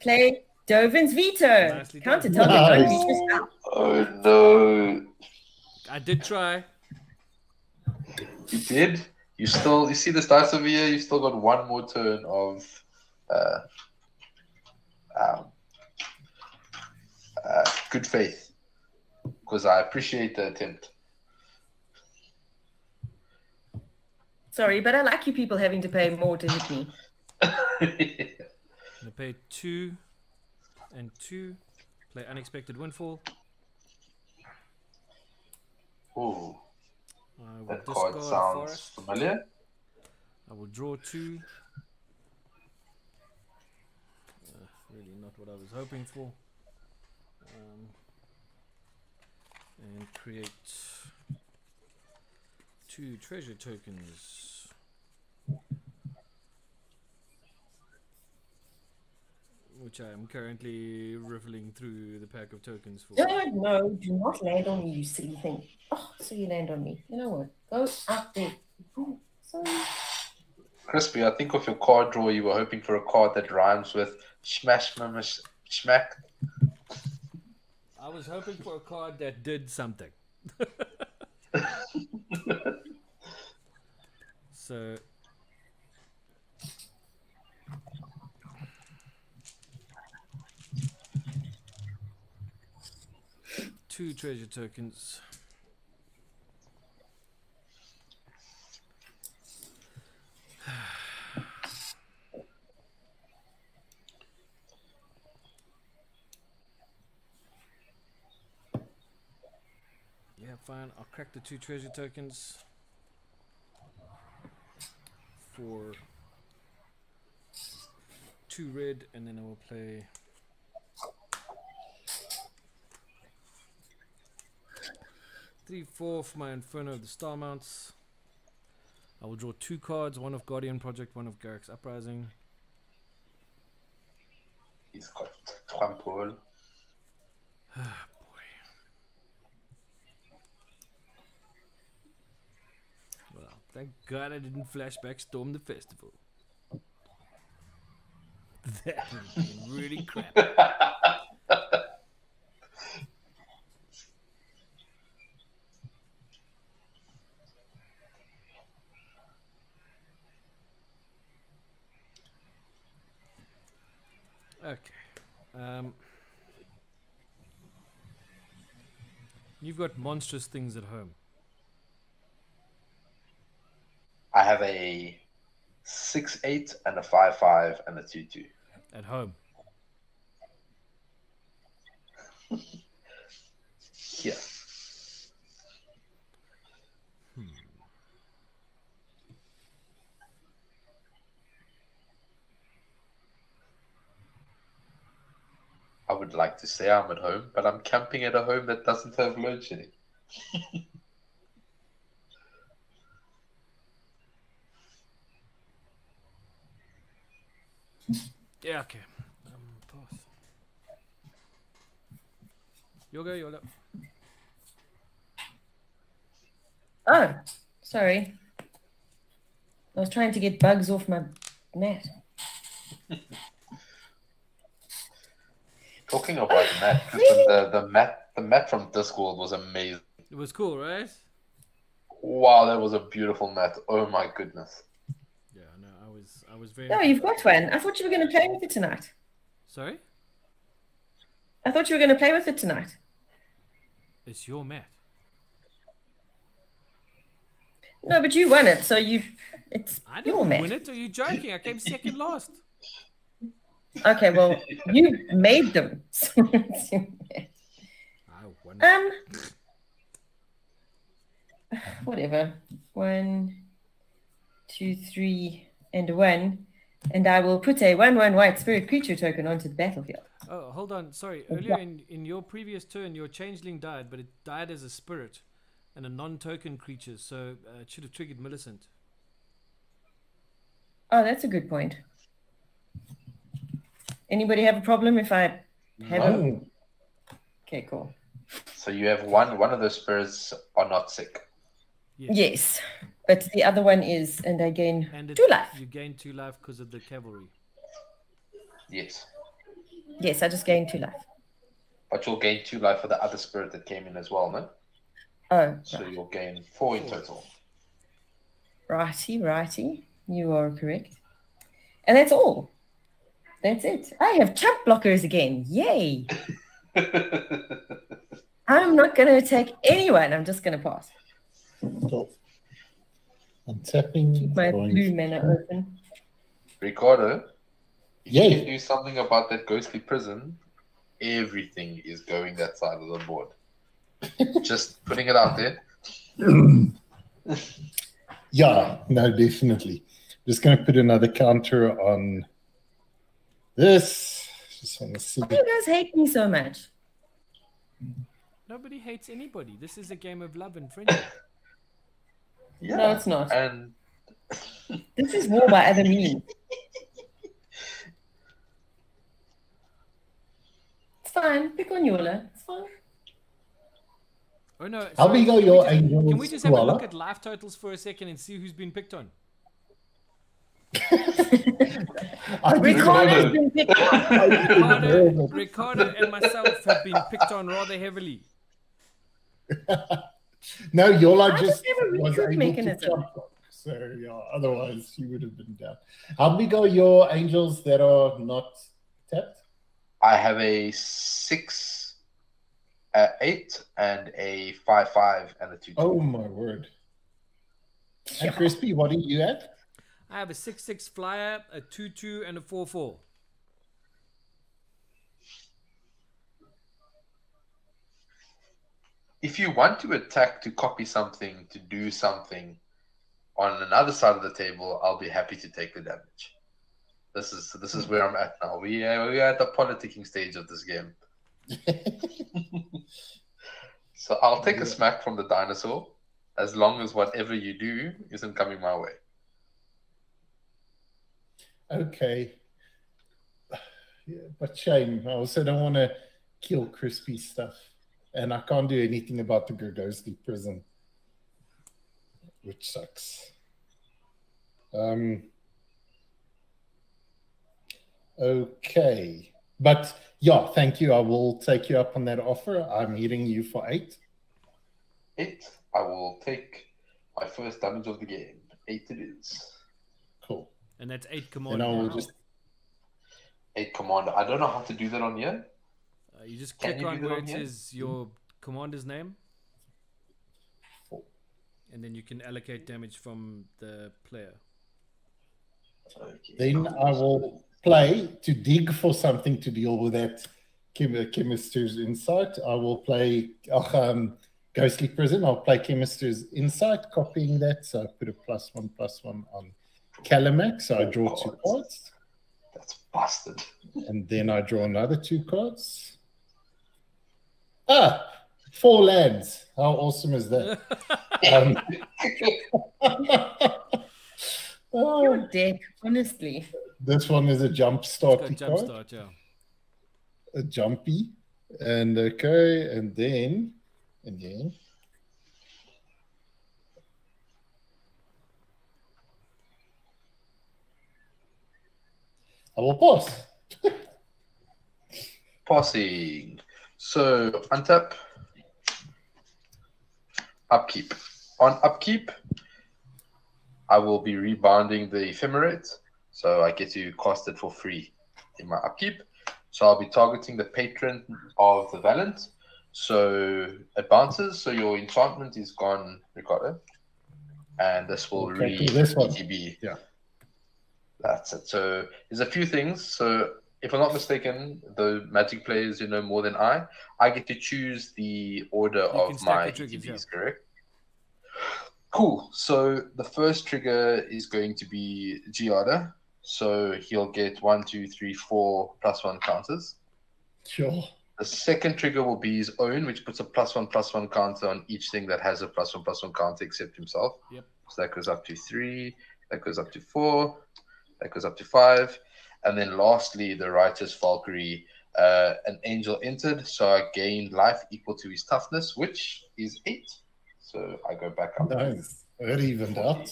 Play Dovin's veto. Nicely Counter done. target Nice. non creatures out. oh no. I did try. You did. You still. You see this dice over here. You still got one more turn of. Uh, um, uh, good faith, because I appreciate the attempt. Sorry, but I like you people having to pay more to hit me. I'm pay two and two. Play Unexpected Windfall. Ooh, I will that card sounds Forest. familiar. I will draw two. Uh, really not what I was hoping for. Um, and create two treasure tokens. Which I am currently riffling through the pack of tokens for. No, no, do not land on me, you silly thing. Oh, so you land on me. You know what? Go out there. Ooh, sorry. Crispy, I think of your card draw, you were hoping for a card that rhymes with smash, smash, smack. I was hoping for a card that did something. *laughs* so two treasure tokens. *sighs* Yeah, fine. I'll crack the two treasure tokens for two red, and then I will play. Three, four for my Inferno of the Star Mounts. I will draw two cards, one of Guardian Project, one of Garruk's Uprising. He's got trample. Ah, boy. Well, thank God I didn't flashback storm the festival. *laughs* That would been really crap. *laughs* Okay. Um, you've got monstrous things at home. I have a six eight and a five five and a two two. At home. *laughs* Here. I would like to say I'm at home, but I'm camping at a home that doesn't have load shedding. *laughs* Yeah, okay. Um, pass. Yoga, yoga. Oh, sorry. I was trying to get bugs off my mat. *laughs* Talking about *laughs* mat, the, the mat the mat from Discworld was amazing. It was cool, right? Wow, that was a beautiful mat. Oh my goodness. Yeah, no, I was, I was very. No, you've got one. I thought you were going to play with it tonight. Sorry, I thought you were going to play with it tonight. it's your mat. No, but you won it, so you. It's I didn't mat. win it. Are you joking? I came second last. Okay, well, you made them. So it's your mat. I won. um, whatever. One, two, three, and one. And I will put a 1 1 white spirit creature token onto the battlefield. Oh, hold on. Sorry. Earlier in, in your previous turn, your changeling died, but it died as a spirit and a non token creature. So uh, it should have triggered Millicent. Oh, that's a good point. Anybody have a problem if I have a... Oh, Okay, cool. So you have one. One of the spirits are not sick. Yes. Yes, but the other one is, and I gain And it, two life. you gain two life because of the cavalry. Yes, Yes, I just gained two life. but you'll gain two life for the other spirit that came in as well, no? Oh, So you'll gain four in total. righty, righty. You are correct. And that's all. That's it. I have chump blockers again. Yay. *laughs* I'm not going to attack anyone. I'm just going to pass. cool. I'm tapping. Keep my drawing- blue mana open. Ricardo, if you Yay. can do something about that ghostly prison, everything is going that side of the board. *laughs* Just putting it out there. Yeah, no, definitely. Just going to put another counter on this. Just want to see. Why do you guys hate me so much? Nobody hates anybody. This is a game of love and friendship. *laughs* Yeah. No, it's not. And *laughs* This is war by other means. It's fine. Pick on Yola. It's fine. Oh no! How sorry, big are can your just- angels, Can we just have a look at life totals for a second and see who's been picked on? I did Ricardo's very- been picked on. I did very Ricardo, *laughs* well. Ricardo and myself have been picked on rather heavily. *laughs* No, Yola I just just have a was able mechanism. to jump. So yeah, otherwise you would have been down. How big are your angels that are not tapped? I have a six, a eight, and a five five, and a two. Oh my word! And Crispy, what do you have? I have a six-six flyer, a two-two, and a four-four. If you want to attack to copy something to do something on another side of the table, I'll be happy to take the damage. This is this is where I'm at now. We are, we are at the politicking stage of this game. *laughs* So I'll take a smack from the dinosaur as long as whatever you do isn't coming my way. Okay. Yeah, but shame. I also don't want to kill Crispy stuff. And I can't do anything about the Ghostly prison. Which sucks. Um Okay. But yeah, thank you. I will take you up on that offer. I'm hitting you for eight. Eight, I will take my first damage of the game. Eight it is. Cool. And that's eight And command. I will just Eight commander. I don't know how to do that on here. Uh, you just Can click you on do where on it here? says your commander's name, Four. and then you can allocate damage from the player. Okay. Then I will play to dig for something to deal with that chem- chemist's insight. I will play ach, um, Ghostly Prison. I'll play chemist's insight, copying that. So I put a plus one, plus one on Kalamax. So I draw two cards, That's busted. and then I draw another two cards. Ah, four lands. How awesome is that? *laughs* um, *laughs* oh, Your deck, honestly. this one is a jump start got card. jump start, yeah. a jumpy and okay and then and then I will pause. Passing. So untap. Upkeep. On upkeep, I will be rebounding the ephemerate. So I get to cast it for free in my upkeep. So I'll be targeting the patron of the Valiant. So it bounces. So your enchantment is gone, Ricardo. And this will Okay, re this one. ETB. Yeah. That's it. So there's a few things. So if I'm not mistaken, the magic players you know more than I, I get to choose the order You of stack my triggers, ETBs, yeah. correct? Cool. So the first trigger is going to be Giada. So he'll get one, two, three, four plus one counters. Sure. The second trigger will be his own, which puts a plus one plus one counter on each thing that has a plus one plus one counter except himself. Yep. So that goes up to three, that goes up to four, that goes up to five. And then lastly, the Righteous Valkyrie, uh, an angel entered, so I gained life equal to his toughness, which is eight. So I go back up. Nice. That evened out.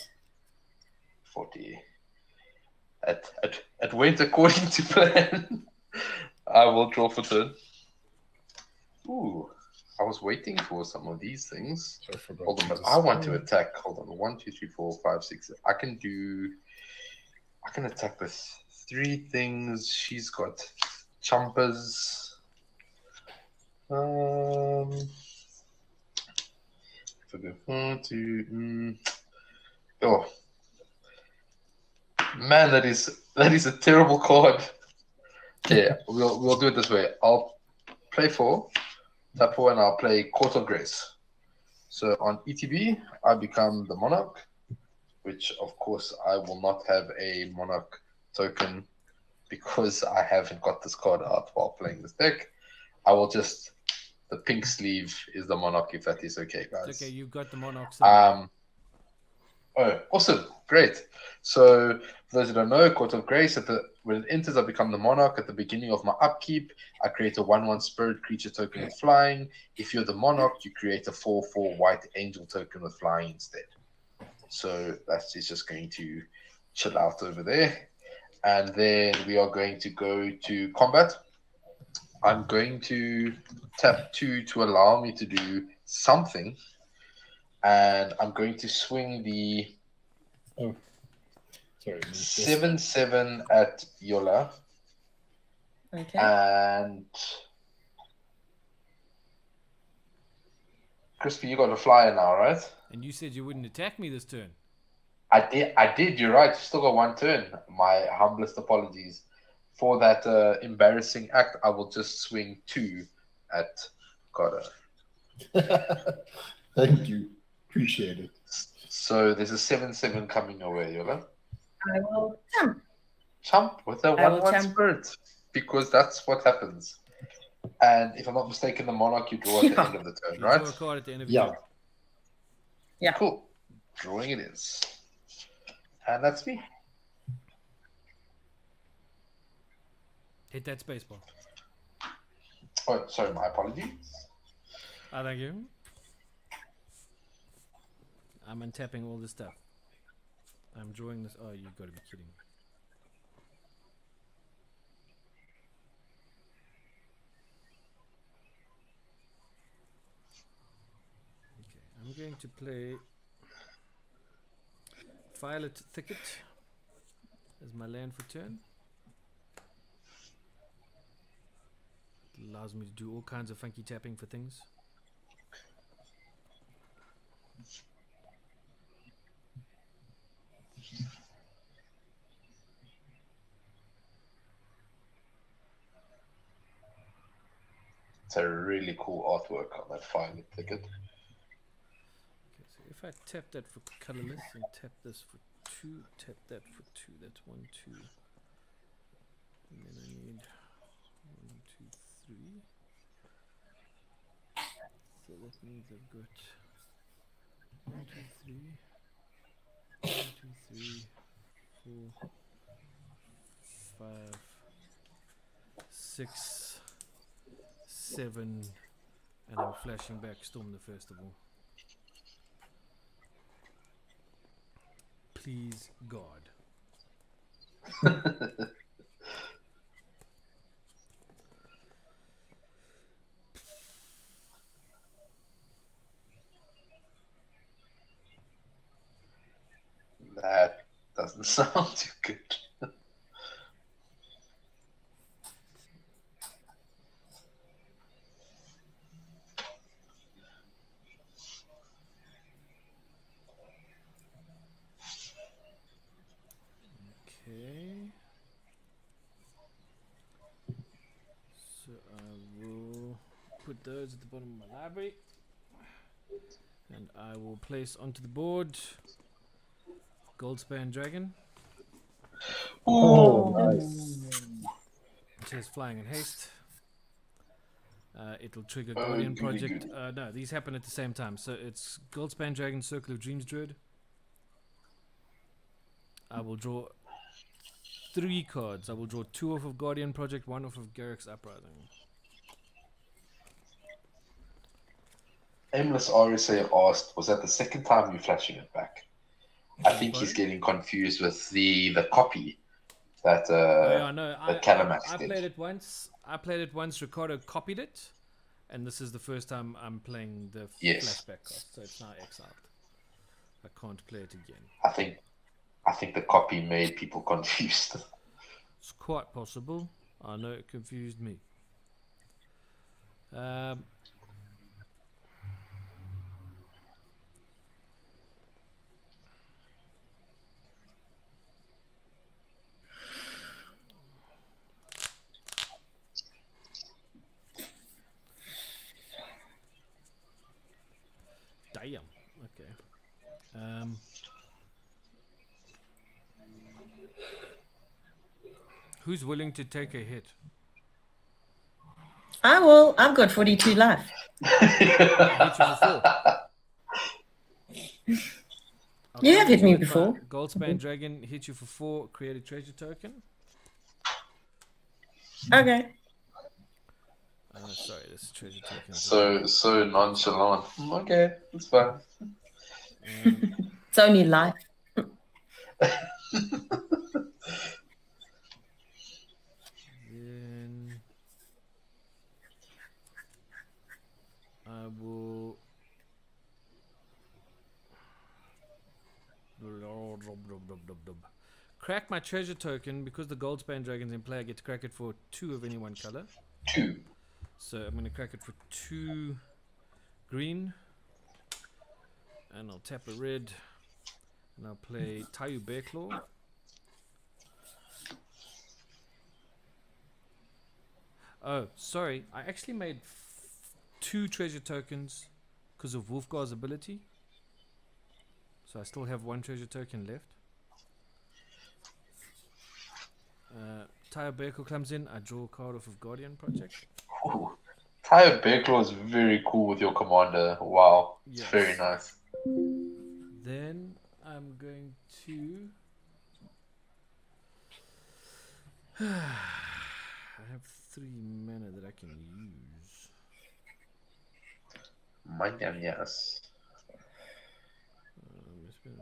40. It, it, it went according to plan. I will draw for turn. Ooh, I was waiting for some of these things. I Hold on, I want to attack. Hold on, one, two, three, four, five, six. I can do. I can attack with three things. She's got chumpers. Um. If I go two, mm, oh, man, that is that is a terrible card. Yeah, we'll we'll do it this way. I'll play four, tap four, and I'll play Court of Grace. So on ETB, I become the Monarch, which of course I will not have a Monarch token because I haven't got this card out while playing this deck. I will just the pink sleeve is the Monarch if that is okay, guys. It's okay, you've got the monarchs. Um, oh, awesome, great. So, for those who don't know, Court of Grace, at the when it enters, I become the monarch. At the beginning of my upkeep, I create a one-one spirit creature token with flying. If you're the monarch, you create a four-four white angel token with flying instead. So that's it's just going to chill out over there, and then we are going to go to combat. I'm going to tap two to allow me to do something and I'm going to swing the oh. Sorry. seven seven at Yola, Okay. and Crispy, you got a flyer now, right? And you said you wouldn't attack me this turn. I did. I did. You're right. You still got one turn. My humblest apologies for that uh, embarrassing act. I will just swing two at Carter. *laughs* Thank you. Appreciate it. So there's a seven seven coming your way, Yola. I will jump. Chump with a will one one chump. spirit because that's what happens. And if I'm not mistaken, the monarch you draw at the end of the turn, You right? draw a card at the end of Yeah. your turn. Yeah. Cool. Drawing it is. And that's me. Hit that space bar. Oh, sorry, my apologies. Ah, thank you. I'm untapping all this stuff. I'm drawing this. Oh, you've gotta be kidding me. Okay, I'm going to play Fire-Lit Thicket as my land for turn. It allows me to do all kinds of funky tapping for things. It's a really cool artwork on that final ticket. If I tap that for colorless and tap this for two, tap that for two, that's one, two. And then I need one, two, three. So that means I've got one, two, three, one, two, three, four, five, six, seven, and I'm flashing back Storm the Festival. Please, God. That doesn't *laughs* sound too good. So I will put those at the bottom of my library. And I will place onto the board Goldspan Dragon. Oh, nice. It says flying in haste. Uh, it'll trigger Guardian good, good, Project. Uh, no, these happen at the same time. So it's Goldspan Dragon, Circle of Dreams Druid. I will draw three cards. I will draw two off of Guardian Project, one off of Garruk's Uprising. Aimless RSA asked, was that the second time you're flashing it back? I think he's getting confused with the the copy that Oh, uh, yeah, no, I, Kalamax I, I did. played it once. I played it once. Ricardo copied it, and this is the first time I'm playing the Yes. flashback card, so it's now exiled. I can't play it again. I think I think the copy made people *laughs* confused. It's quite possible. I know it confused me. Um, damn. Okay. Um, who's willing to take a hit? I will. I've got 42 life. *laughs* hit *laughs* you for four. I'll You try have hit me do it by before. Goldspan Dragon hit you for four, create a treasure token. Okay. Uh, sorry, this is treasure token. so so nonchalant. Okay, it's fine. Um, It's only life. then I will. Crack my treasure token because the Goldspan Dragon's in play. I get to crack it for two of any one color. Two. So I'm gonna crack it for two green. And I'll tap a red. And I'll play Tayu Bearclaw. Oh, sorry. I actually made two treasure tokens because of Wulfgar's ability. So I still have one treasure token left. Uh, Tayu Bearclaw comes in. I draw a card off of Guardian Project. Ooh. Tyre Bearclaw is very cool with your commander. Wow. It's Yes. very nice. Then I'm going to. *sighs* I have three mana that I can use. My them, yes. Um, it's been-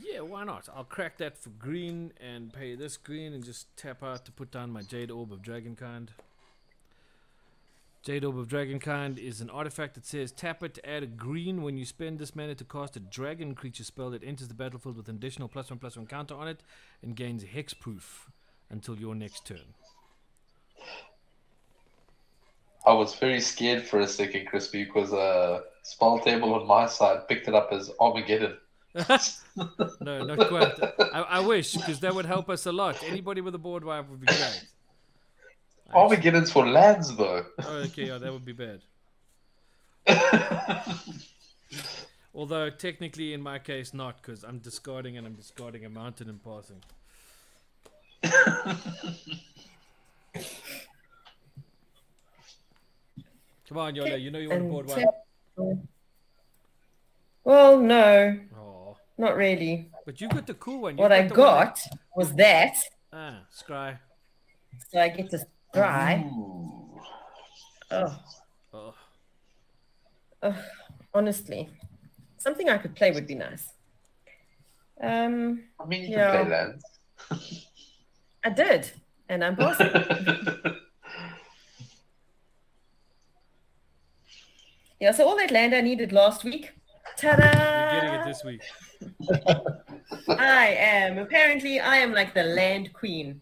Yeah, why not? I'll crack that for green and pay this green and just tap out to put down my Jade Orb of Dragonkind. Jade Orb of Dragonkind is an artifact that says tap it to add a green when you spend this mana to cast a dragon creature spell that enters the battlefield with an additional plus one plus one counter on it and gains hexproof until your next turn. I was very scared for a second, Crispy, because uh, spell table on my side picked it up as Armageddon. *laughs* No, not quite. I, I wish, because that would help us a lot. Anybody with a board wipe would be great. *laughs* I actually- Armageddon's for lands, though. Oh, okay, yeah, that would be bad. *laughs* Although technically, in my case, not because I'm discarding and I'm discarding a mountain and passing. Come on, Yola, you know you want a board wipe. Well, no, not really. but you got the cool one. You What I the one got was that, Ah, scry. so I get to scry. Ooh. Oh, Oh, oh, honestly, something I could play would be nice. Um, I mean, you Yeah. can play lands. I did, and I'm passing. *laughs* yeah, so all that land I needed last week. Ta-da! you're getting it this week. *laughs* I am apparently I am like the land queen.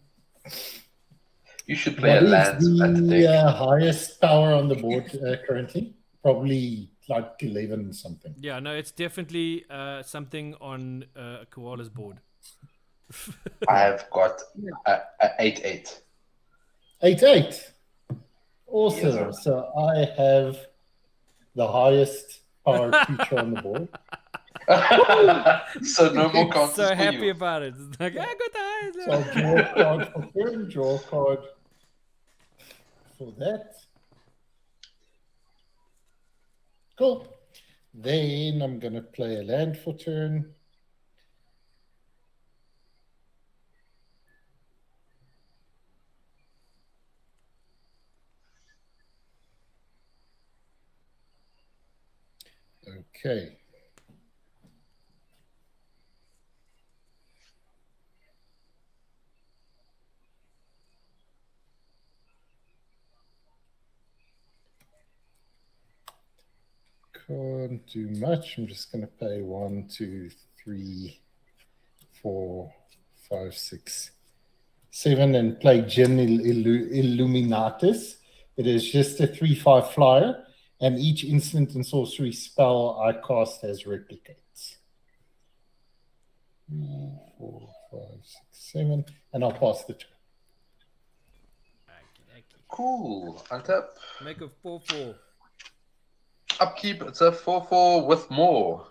you should play What a is lands at the the uh, highest power on the board uh, currently? Probably like 11 something. Yeah, no, it's definitely uh, something on uh, Koala's board. *laughs* I have got a, a eight eight. 8 8. Awesome. Yes, so I have the highest power creature on the board. *laughs* so no more counters *laughs* so happy you. about it. It's like, ah, I got the highest. So I'll draw a card for turn, draw a card for that. Cool. Then I'm going to play a land for turn. Okay. Can't do much. I'm just going to play one, two, three, four, five, six, seven, and play Il- Illuminatus. It is just a three-five flyer, and each instant and sorcery spell I cast has replicates. Three, four, five, six, seven, and I'll pass the turn. Cool. Untap. Make a 4 4. Upkeep. It's a 4 4 with more.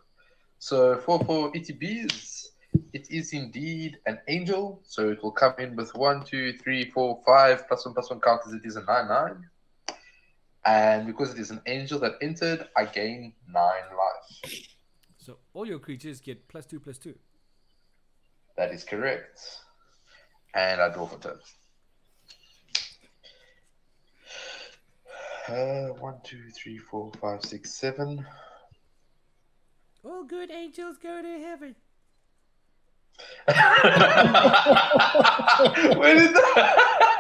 So 4 4 ETBs. It is indeed an angel. So it will come in with 1, 2, 3, 4, 5 plus 1 plus 1 counters. It is a 9 9. And because it is an angel that entered, I gain 9 life. So all your creatures get plus 2 plus 2. That is correct. And I draw for turn. Uh, one, two, three, four, five, six, seven. All good angels go to heaven. *laughs* Where did that?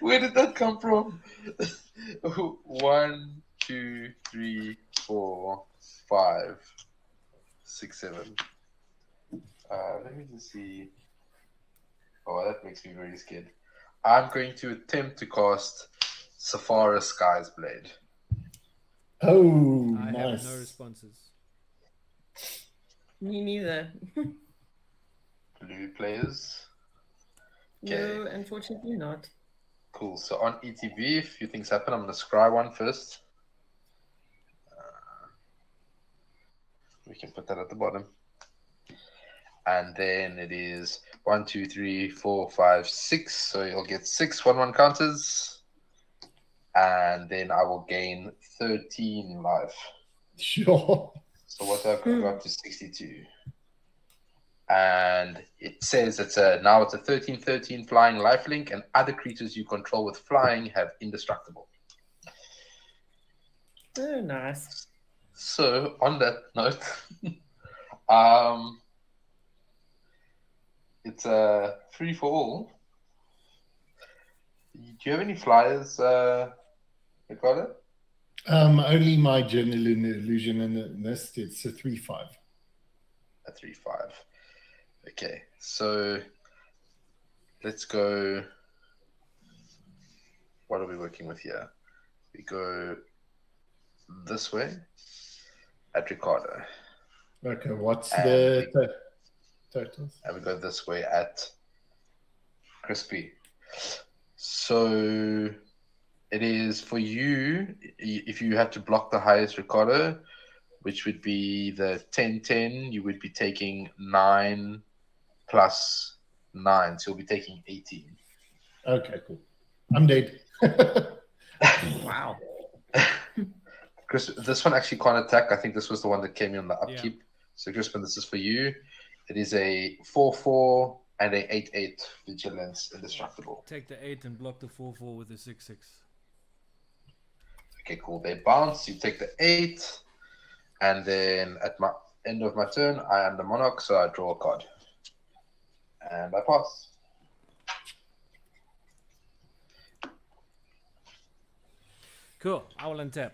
Where did that come from? *laughs* One, two, three, four, five, six, seven. Uh, let me just see. Oh, that makes me very scared. I'm going to attempt to cast Sephara Sky's Blade. Oh, I nice. have no responses. Me neither. Blue players. No, unfortunately not. Cool. So on ETB, a few things happen. I'm going to scry one first. Uh, we can put that at the bottom. And then it is one, two, three, four, five, six. So you'll get six one one counters. And then I will gain 13 life. Sure. So what I've got, got to 62. And it says it's a now it's a 13 13 flying lifelink, and other creatures you control with flying have indestructible. Oh, nice. So on that note, *laughs* um, it's a free for all. Do you have any flyers, uh, Ricardo? Um, only my journal illusionist. It's a three-five. A three five. Okay, so let's go. What are we working with here? We go this way at Ricardo, Okay, what's And the to- totals? and we go this way at Crispy. So it is for you if you have to block the highest Ricardo, which would be the 10 10, you would be taking 9 plus 9. So you'll be taking 18. Okay, cool. I'm dead. *laughs* *laughs* Wow. Chris, this one actually can't attack. I think this was the one that came in on the Yeah. upkeep. So, Crispin, this is for you. It is a 4 4 and a 8 8 vigilance indestructible. Take the 8 and block the 4 4 with the 6 6. Okay, cool. They bounce. You take the 8. And then at my end of my turn, I am the monarch, so I draw a card. And I pass. Cool. I will untap.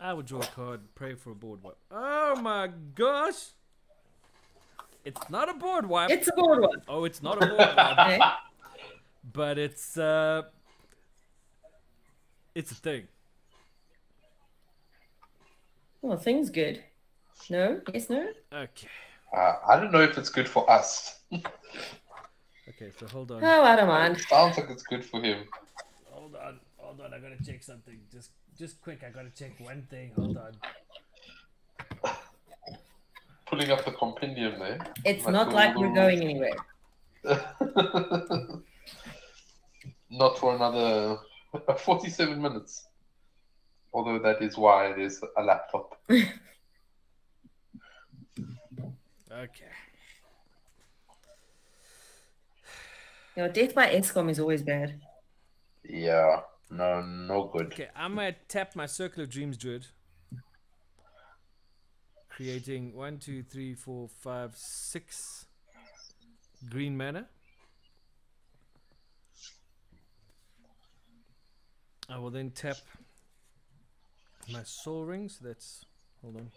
I would draw a card, pray for a board wipe. Oh my gosh! It's not a board wipe. It's a board one. oh, it's not a board wipe, *laughs* Okay. But it's uh, it's a thing. Well, things good. No? Yes, no? Okay. Uh, I don't know if it's good for us. *laughs* Okay, so hold on. Oh, I don't mind. Sounds like it's good for him. Hold on. Hold on. I gotta check something. Just just quick, I gotta check one thing. Hold on. *laughs* Pulling up the compendium there. It's Like not like we're little- going anywhere. *laughs* Not for another *laughs* 47 minutes. Although that is why it is a laptop. *laughs* Okay. You know, death by Eskom is always bad. Yeah, no, no good. Okay, I'm gonna tap my Circle of Dreams Druid. Creating one, two, three, four, five, six green mana. I will then tap my Sol rings. That's hold on.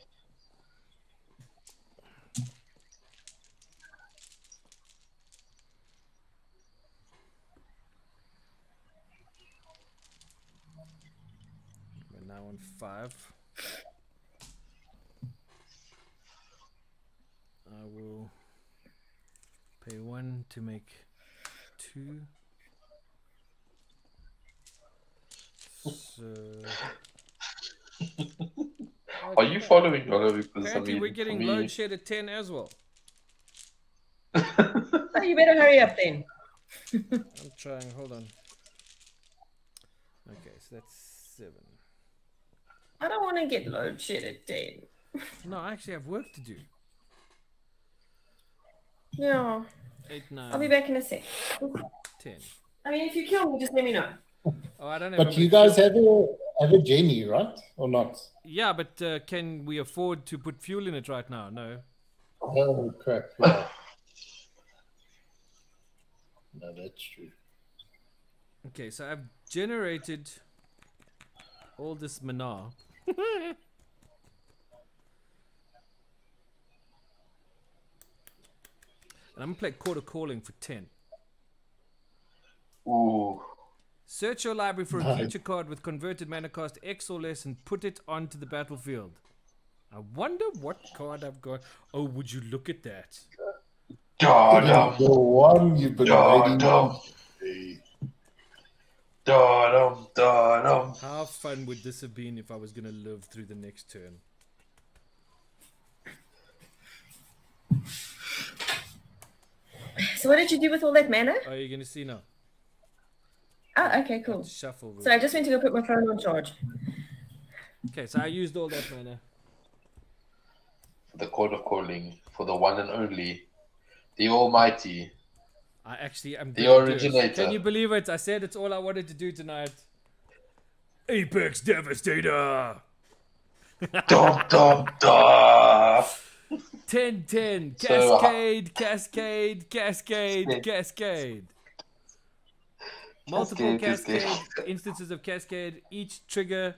We're now on five. I will pay one to make two. So. Are you following Dolo? Because I Apparently, mean, we're getting me- load shed at 10 as well. Oh, you better hurry up then. *laughs* I'm trying, hold on. Okay, so that's seven. I don't want to get load shed at 10. No, I actually have work to do. Yeah. Eight, nine, I'll be back in a sec. ten. I mean, if you kill me, just let me know. Oh, I don't know. But you guys have a have a Jenny, right? Or not? Yeah, but uh, can we afford to put fuel in it right now? No. Oh crap! Yeah. *laughs* no, that's true. Okay, so I've generated all this mana. *laughs* and I'm gonna play Chord of Calling for 10. Ooh, Search your library for a Nice. creature card with converted mana cost X or less and put it onto the battlefield. I wonder what card I've got. Oh, would you look at that? da-dum, The one you've been waiting da-dum, da-dum, da-dum. How fun would this have been if I was going to live through the next turn? So, what did you do with all that mana? Oh, you're going to see now. Oh, okay, cool. Shuffle. So, I just went to go put my phone on charge. Okay, so I used all that mana. The Chord of Calling for the one and only, the Almighty. I actually am The gonna do it. originator. Can you believe it? I said it's all I wanted to do tonight. Apex Devastator. *laughs* dum dum da. 10 10 So, uh, cascade cascade cascade Cascade. cascade multiple Cascade, cascade cascade. *laughs* instances of cascade each trigger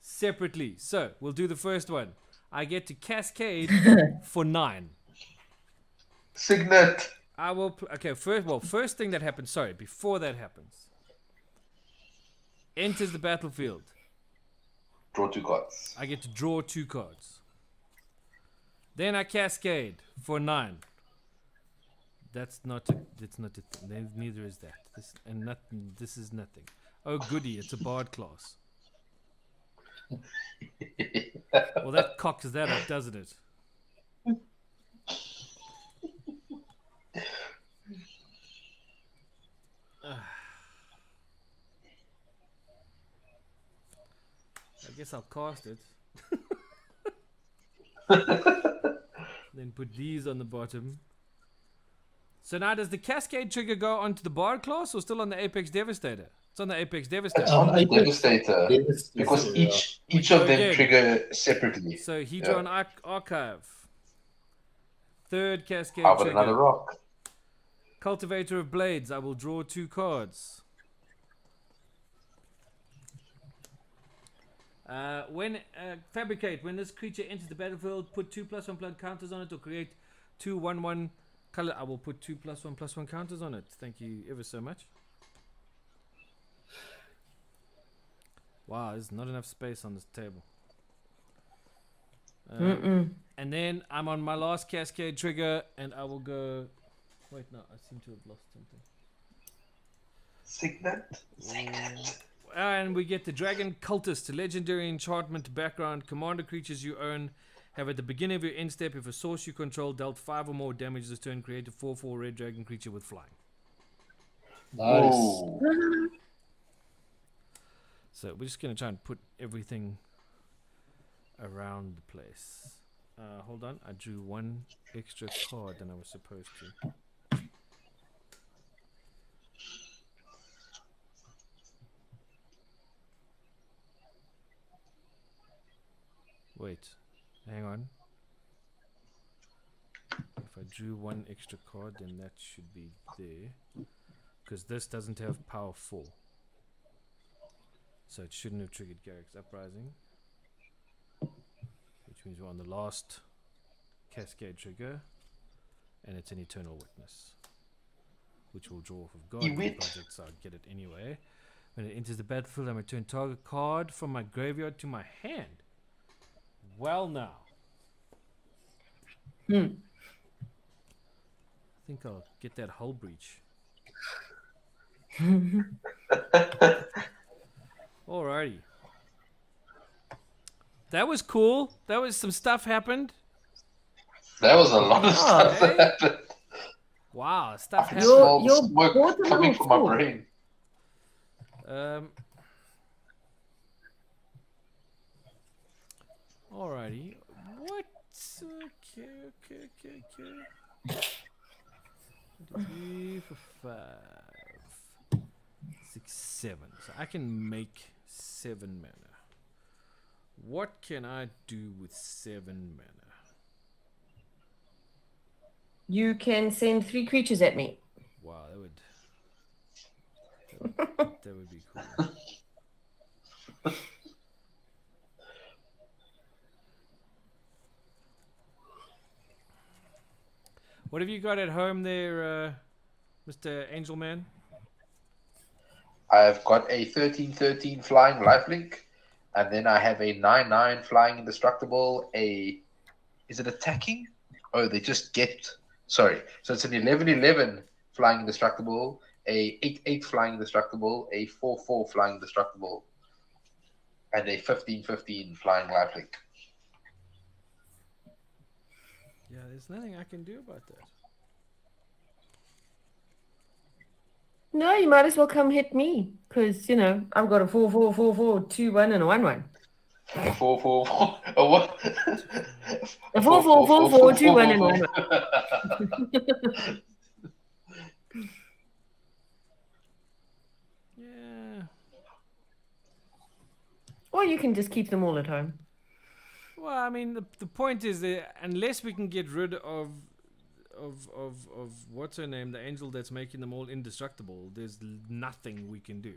separately so we'll do the first one i get to cascade *laughs* for 9 Signet. i will pl- okay first well first thing that happens sorry before that happens enters the battlefield Draw two cards. I get to draw two cards. Then I cascade for nine. That's not a, that's not a Neither is that. This and nothing. This is nothing. Oh goody! It's a bard class. Well, that cocks that up, doesn't it? I guess I'll cast it. *laughs* then put these on the bottom. So now does the Cascade trigger go onto the bard class or still on the Apex Devastator? It's on the Apex Devastator. It's on the Apex- Devastator Yes, because yeah. each each of them Again. trigger separately. So Yeah. Hedron Arch- Archive. Third Cascade How about trigger. another rock? Cultivator of Blades. I will draw two cards. Uh, when uh, fabricate, when this creature enters the battlefield, put two plus one blood counters on it, or create two one one color. I will put two plus one plus one counters on it. Thank you ever so much. Wow, there's not enough space on this table. Uh, Mm-mm. and then I'm on my last cascade trigger, and I will go. Wait, no, I seem to have lost something. Signet. Signet. And we get the Dragon Cultist, legendary enchantment background. Commander creatures you own have at the beginning of your end step, if a source you control dealt five or more damage this turn, create a 4 4 red dragon creature with flying. Nice. *laughs* So we're just going to try and put everything around the place. Uh, hold on, I drew one extra card than I was supposed to. Wait, hang on. If I drew one extra card, then that should be there. Because this doesn't have power 4. So it shouldn't have triggered Garruk's Uprising. Which means we're on the last Cascade trigger. And it's an Eternal Witness. Which will draw off of God so I'll get it anyway. When it enters the battlefield, I return target card from my graveyard to my hand. Well now. Hmm. I think I'll get that hull breach. *laughs* Alrighty. That was cool. That was some stuff happened. That was a lot of stuff hey. that happened. Wow, stuff I can happened. Your- smell the your smoke coming little from my brain. Um. Alrighty. What? Okay, okay, okay, okay. Three, four, five, six, seven. So I can make seven mana. What can I do with seven mana? You can send three creatures at me. Wow, that would. That *laughs* would, that would be cool. *laughs* What have you got at home there, uh, Mr. Angelman? I've got a 13-13 flying lifelink, and then I have a 9-9 flying indestructible. A is it attacking? Oh, they just get sorry. So it's an 11-11 flying indestructible, a 8-8 flying indestructible, a 4-4 flying indestructible, and a 15-15 flying lifelink. Yeah, there's nothing I can do about that. No, you might as well come hit me. Because, you know, I've got a 4 4 4 4 2 1 and a 1 1. A 4 4 4 oh, what? A 4 4 4 4 2 1 and 1 1. *laughs* Yeah. Or you can just keep them all at home. Well, I mean, the, the point is that unless we can get rid of of of of what's her name, the angel that's making them all indestructible, there's nothing we can do.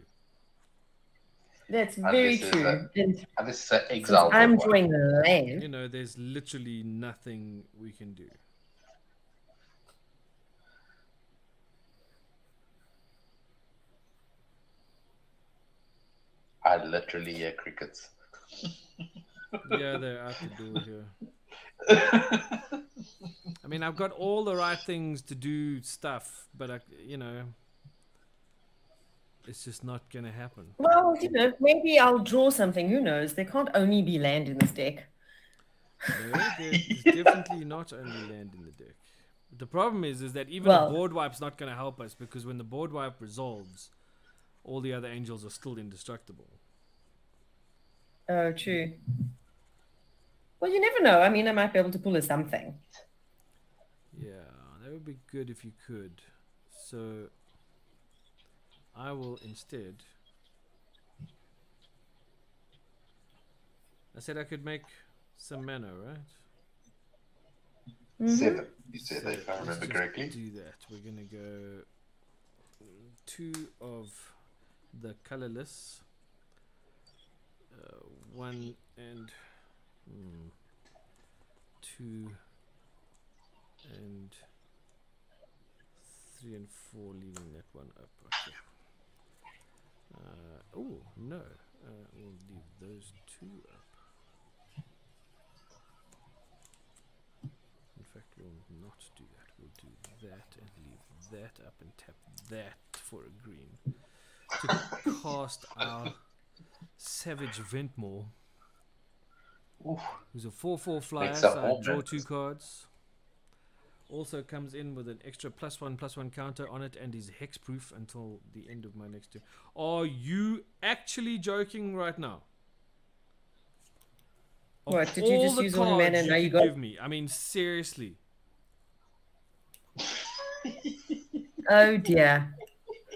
That's very this true. a- And and this is an since exile. I'm one. drawing the land. You know, there's literally nothing we can do. I literally hear crickets. *laughs* Yeah, they're out the door here. *laughs* I mean, I've got all the right things to do stuff, but I, you know, it's just not gonna happen. Well, you know, maybe I'll draw something. Who knows? There can't only be land in this deck. No, *laughs* there- there's definitely not only land in the deck. The problem is, is that even Well- a board wipe's not going to help us because when the board wipe resolves, all the other angels are still indestructible. Oh, true. Well, you never know. I mean, I might be able to pull a something. Yeah, that would be good if you could. So, I will instead. I said I could make some mana, right? Mhm. Seven, you said, So if I let's remember just correctly. Do that. We're gonna go two of the colorless, uh, one and hmm, two and three and four, leaving that one up. Okay. Uh, oh no, uh, we'll leave those two up. In fact, we'll not do that. We'll do that and leave that up and tap that for a green to cast our Savage Ventmaw, Oof. who's a 4 4 flyer, so I draw two cards. Also comes in with an extra plus one plus one counter on it and is hexproof until the end of my next turn. Are you actually joking right now? Of What, did you just use one the mana and now you could got- give me? I mean, seriously. *laughs* Oh dear.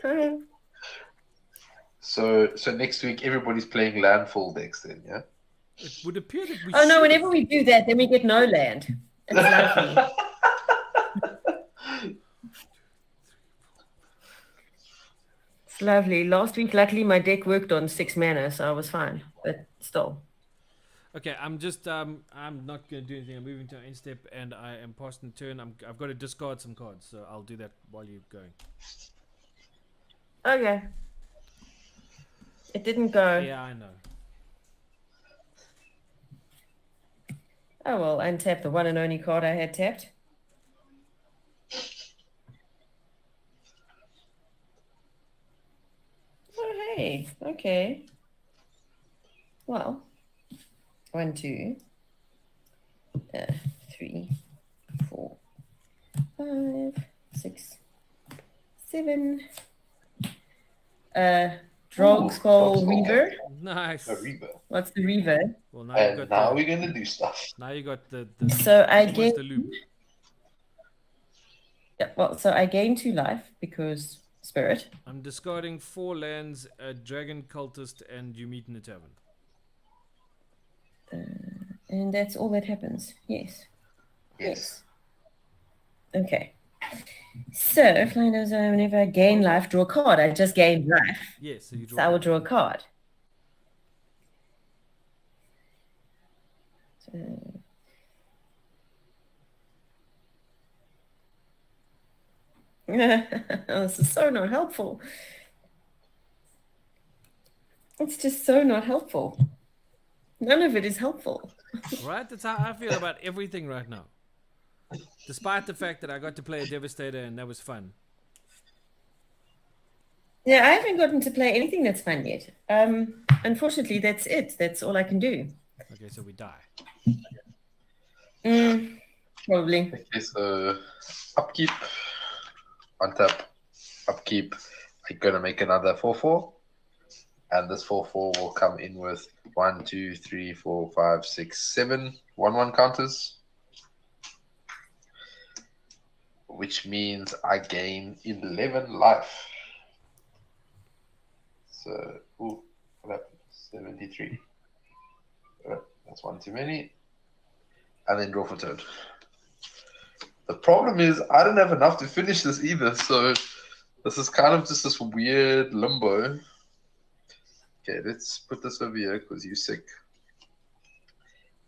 *laughs* So so next week everybody's playing landfall decks then, yeah? It would appear that we oh no, whenever we do that, then we get no land. It's lovely. *laughs* It's lovely. Last week, luckily, my deck worked on six mana, so I was fine. But still. Okay, I'm just um I'm not gonna do anything. I'm moving to end step and I am past the turn. I'm I've got to discard some cards, so I'll do that while you're going. Okay. It didn't go. Yeah, I know. Oh well, untap the one and only card I had tapped. Oh hey, okay. Well, one, two, uh, three, four, five, six, seven. Uh, Drog called Skull Reaver. Nice. A Reaver. What's the Reaver? Well, now you And got now the, we're gonna do stuff. now you got the the, So I what's gain. the loop. Yeah, well, so I gain two life because spirit. I'm discarding four lands, a dragon cultist, and you meet in the tavern. Uh, and that's all that happens. Yes. Yes. Okay. So, flying those, uh, whenever I gain life, draw a card. I just gained life. Yes, so you draw. So I will draw a card. So, *laughs* this is so not helpful. It's just so not helpful. None of it is helpful. Right? That's how I feel about everything right now. Despite the fact that I got to play a Devastator and that was fun. Yeah, I haven't gotten to play anything that's fun yet. Um, unfortunately, that's it. That's all I can do. Okay, so we die. Mm, probably. Okay, so upkeep, untap, upkeep. I'm gonna make another 4 4. And this 4 4 will come in with 1, 2, 3, 4, 5, 6, 7 1 1 counters. Which means I gain 11 life. So, ooh, what happened? 73. Uh, That's one too many. And then draw for turn. The problem is I don't have enough to finish this either, so this is kind of just this weird limbo. Okay, let's put this over here because you're sick.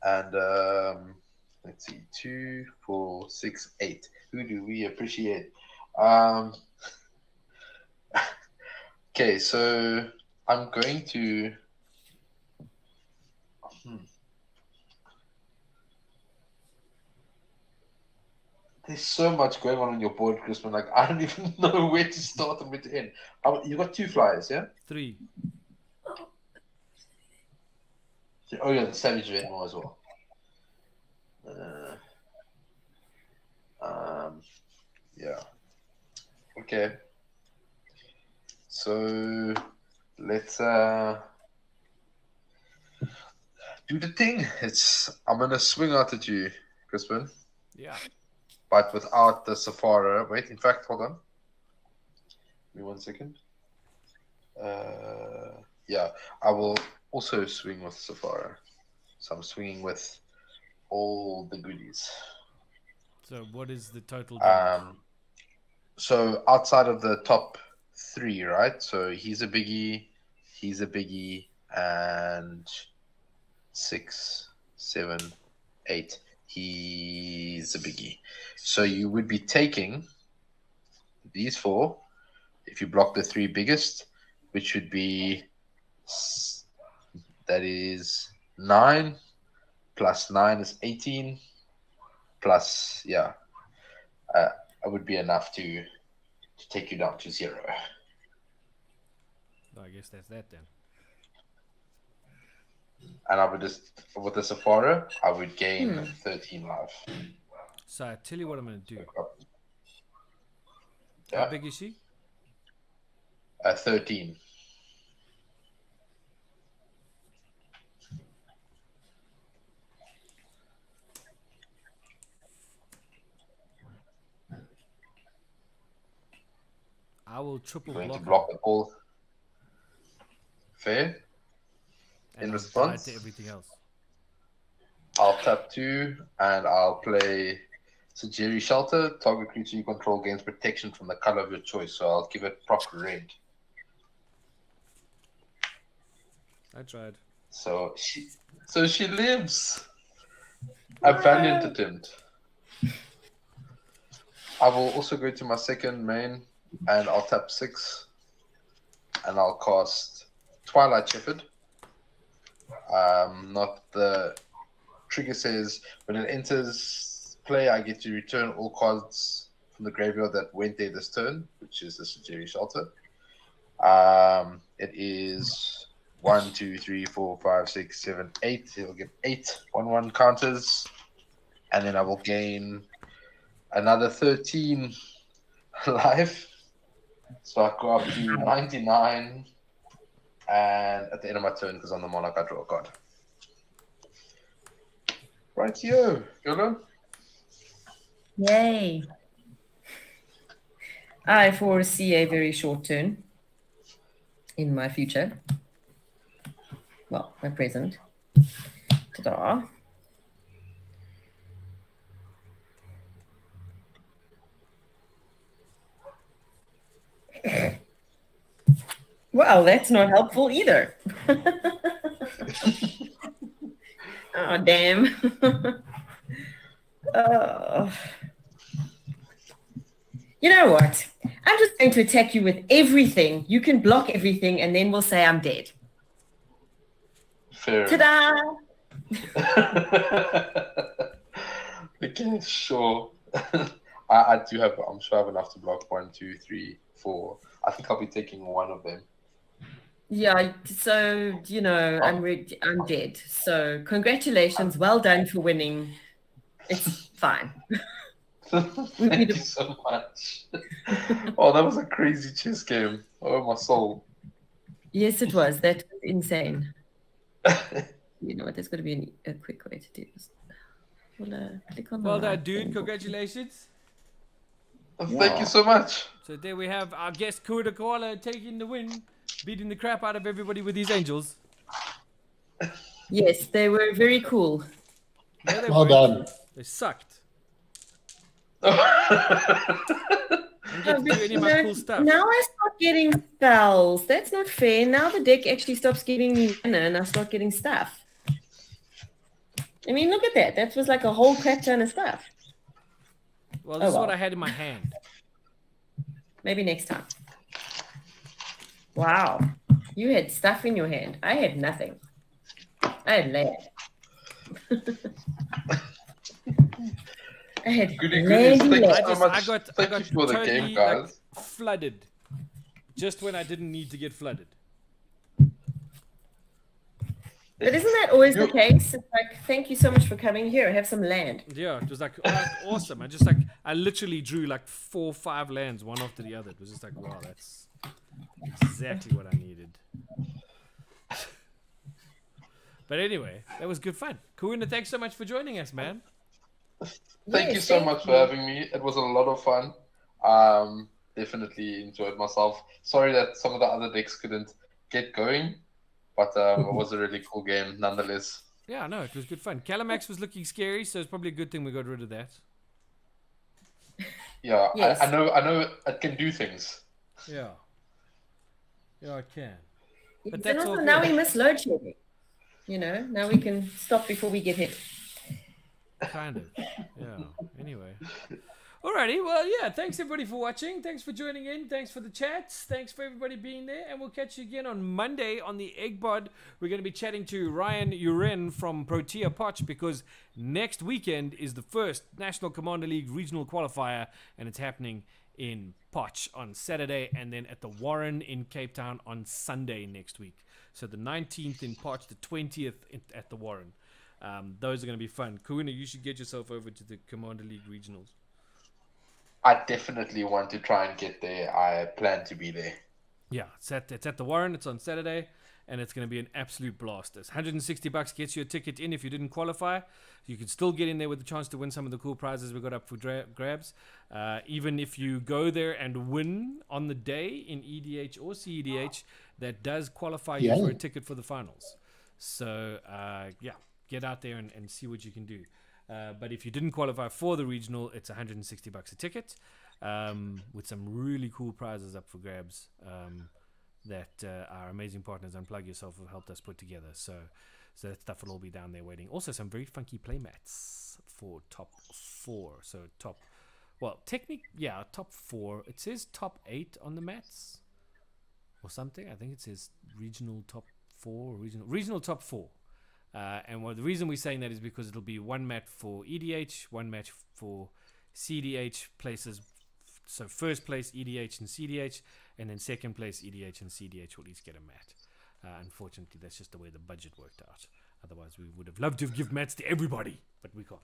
And um, let's see, two, four, six, eight. Who do we appreciate? Um, *laughs* okay, so I'm going to. Hmm. There's so much going on on your board, Crispin. Like I don't *laughs* even know where to start and where to end. How- You got two flyers, yeah? Three. Oh yeah, the Savage Ventmaw as well. Uh, um, yeah. Okay. So let's uh do the thing. It's I'm gonna swing out at you, Crispin, Yeah. but without the Sephara. Wait, in fact, hold on. Give me one second. Uh, yeah, I will also swing with Sephara. So I'm swinging with all the goodies. So what is the total damage? Um, so outside of the top three, right? So he's a biggie, he's a biggie, and six, seven, eight. He's a biggie. So you would be taking these four if you block the three biggest, which would be that is nine plus nine is eighteen plus yeah, uh, it would be enough to to take you down to zero. I guess that's that then. And I would just with the Sephara, I would gain Hmm. 13 life. So I tell you what I'm gonna do. How big is she? uh, 13. I will triple Going to block, block the all. Fair. and in I'll response? to everything else. I'll tap two and I'll play Sejiri Shelter. Target creature you control gains protection from the color of your choice. So I'll give it proper red. I tried. So she, so she lives. A valiant attempt. I will also go to my second main, and I'll tap six, and I'll cast Twilight Shepherd. Um, not the trigger says when it enters play, I get to return all cards from the graveyard that went there this turn, which is the Sejiri Shelter. Um, it is one, two, three, four, five, six, seven, eight. It'll get eight one-one counters, and then I will gain another thirteen *laughs* life. So I go up to ninety-nine, and at the end of my turn, because I'm the monarch, I draw a card. Right here, Yolo. Yay. I foresee a very short turn in my future. Well, my present. Ta-da. Well, that's not helpful either. *laughs* oh, damn. Oh. *laughs* You know what? I'm just going to attack you with everything. You can block everything, and then we'll say I'm dead. Fair. Ta-da! *laughs* okay, sure. I, I do have. I'm sure I have enough to block one, two, three, four. I think I'll be taking one of them. Yeah, so you know, I'm re- I'm dead. So congratulations, well done for winning. It's fine. *laughs* Thank you so much. *laughs* oh, that was a crazy chess game. Oh my soul. Yes, it was. That was insane. *laughs* You know what? There's got to be an, a quick way to do this. We'll uh, click on the Well done, dude. thing. Congratulations. Thank you so much. So there we have our guest Kahuna Koala taking the win, beating the crap out of everybody with these angels. Yes, they were very cool. No, they Well weren't. done. They sucked. *laughs* And get to do any of my No, cool stuff. Now I start getting spells. That's not fair. Now the deck actually stops giving me mana and I start getting stuff. I mean, look at that. That was like a whole crap ton of stuff. Well, oh, this Oh, is what well. I had in my hand. *laughs* Maybe next time. Wow. You had stuff in your hand. I had nothing. I had land. *laughs* I had Goody land. goodies, thank I just. I got, I got you the totally game, like, flooded, just when I didn't need to get flooded. But isn't that always the case? It's like, thank you so much for coming here. I Have some land. Yeah, it was like oh, *laughs* awesome. I just like I literally drew like four, five lands one after the other. It was just like wow, that's exactly what I needed. *laughs* But anyway, that was good fun. Kuna, thanks so much for joining us, man. Thank you so thank much for having me. It was a lot of fun. Um, definitely enjoyed myself. Sorry that some of the other decks couldn't get going, but um, it *laughs* was a really cool game nonetheless. Yeah, no, it was good fun. Kalamax was looking scary, so it's probably a good thing we got rid of that. Yeah, Yes. I, I know. I know it can do things. Yeah. Yeah, I can. But that's also all now we miss load shedding. You know, now we can stop before we get hit. Kind of. Yeah. Anyway. Alrighty, well, yeah, thanks everybody for watching. Thanks for joining in. Thanks for the chats. Thanks for everybody being there. And we'll catch you again on Monday on the Egg. We're going to be chatting to Ryan Uren from Protea Potch because next weekend is the first National Commander League regional qualifier, and it's happening in Potch on Saturday and then at the Warren in Cape Town on Sunday next week. So the 19th in Potch, the 20th at the Warren. Um, those are going to be fun. Kuna, you should get yourself over to the Commander League regionals. I definitely want to try and get there. I plan to be there. Yeah, it's at, it's at the Warren. It's on Saturday, and it's going to be an absolute blast. It's 160 bucks gets you a ticket in if you didn't qualify. You can still get in there with the chance to win some of the cool prizes we got up for dra- grabs. Uh, even if you go there and win on the day in EDH or CEDH, that does qualify you for a ticket for the finals. So uh, yeah, get out there and, and see what you can do. Uh, but if you didn't qualify for the regional, it's 160 bucks a ticket, um, with some really cool prizes up for grabs um, that uh, our amazing partners Unplug Yourself have helped us put together. So, so that stuff will all be down there waiting. Also, some very funky playmats for top four. So top, well, technic, yeah, top four. It says top eight on the mats or something. I think it says regional top four, regional regional top four. Uh, and the reason we're saying that is because it'll be one match for EDH, one match for CDH places. So first place EDH and CDH, and then second place EDH and CDH will each get a mat. Uh, unfortunately, that's just the way the budget worked out. Otherwise, we would have loved to give mats to everybody, but we can't.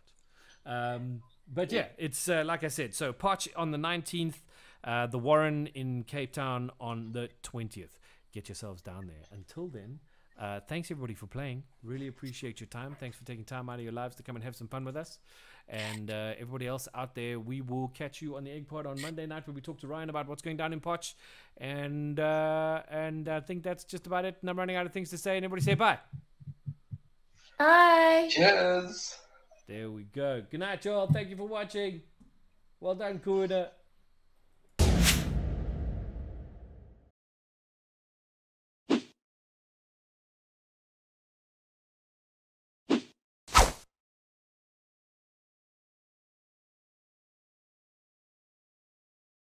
Um, but yeah, it's uh, like I said. So Potch on the 19th, uh, the Warren in Cape Town on the 20th. Get yourselves down there. Until then, uh, thanks everybody for playing. Really appreciate your time. Thanks for taking time out of your lives to come and have some fun with us. And uh, everybody else out there, we will catch you on the Egg Pod on Monday night where we talk to Ryan about what's going down in Potch. And uh, and I think that's just about it. And I'm running out of things to say. And everybody say bye. Bye. Cheers. There we go. Good night, y'all. Thank you for watching. Well done, Kuda.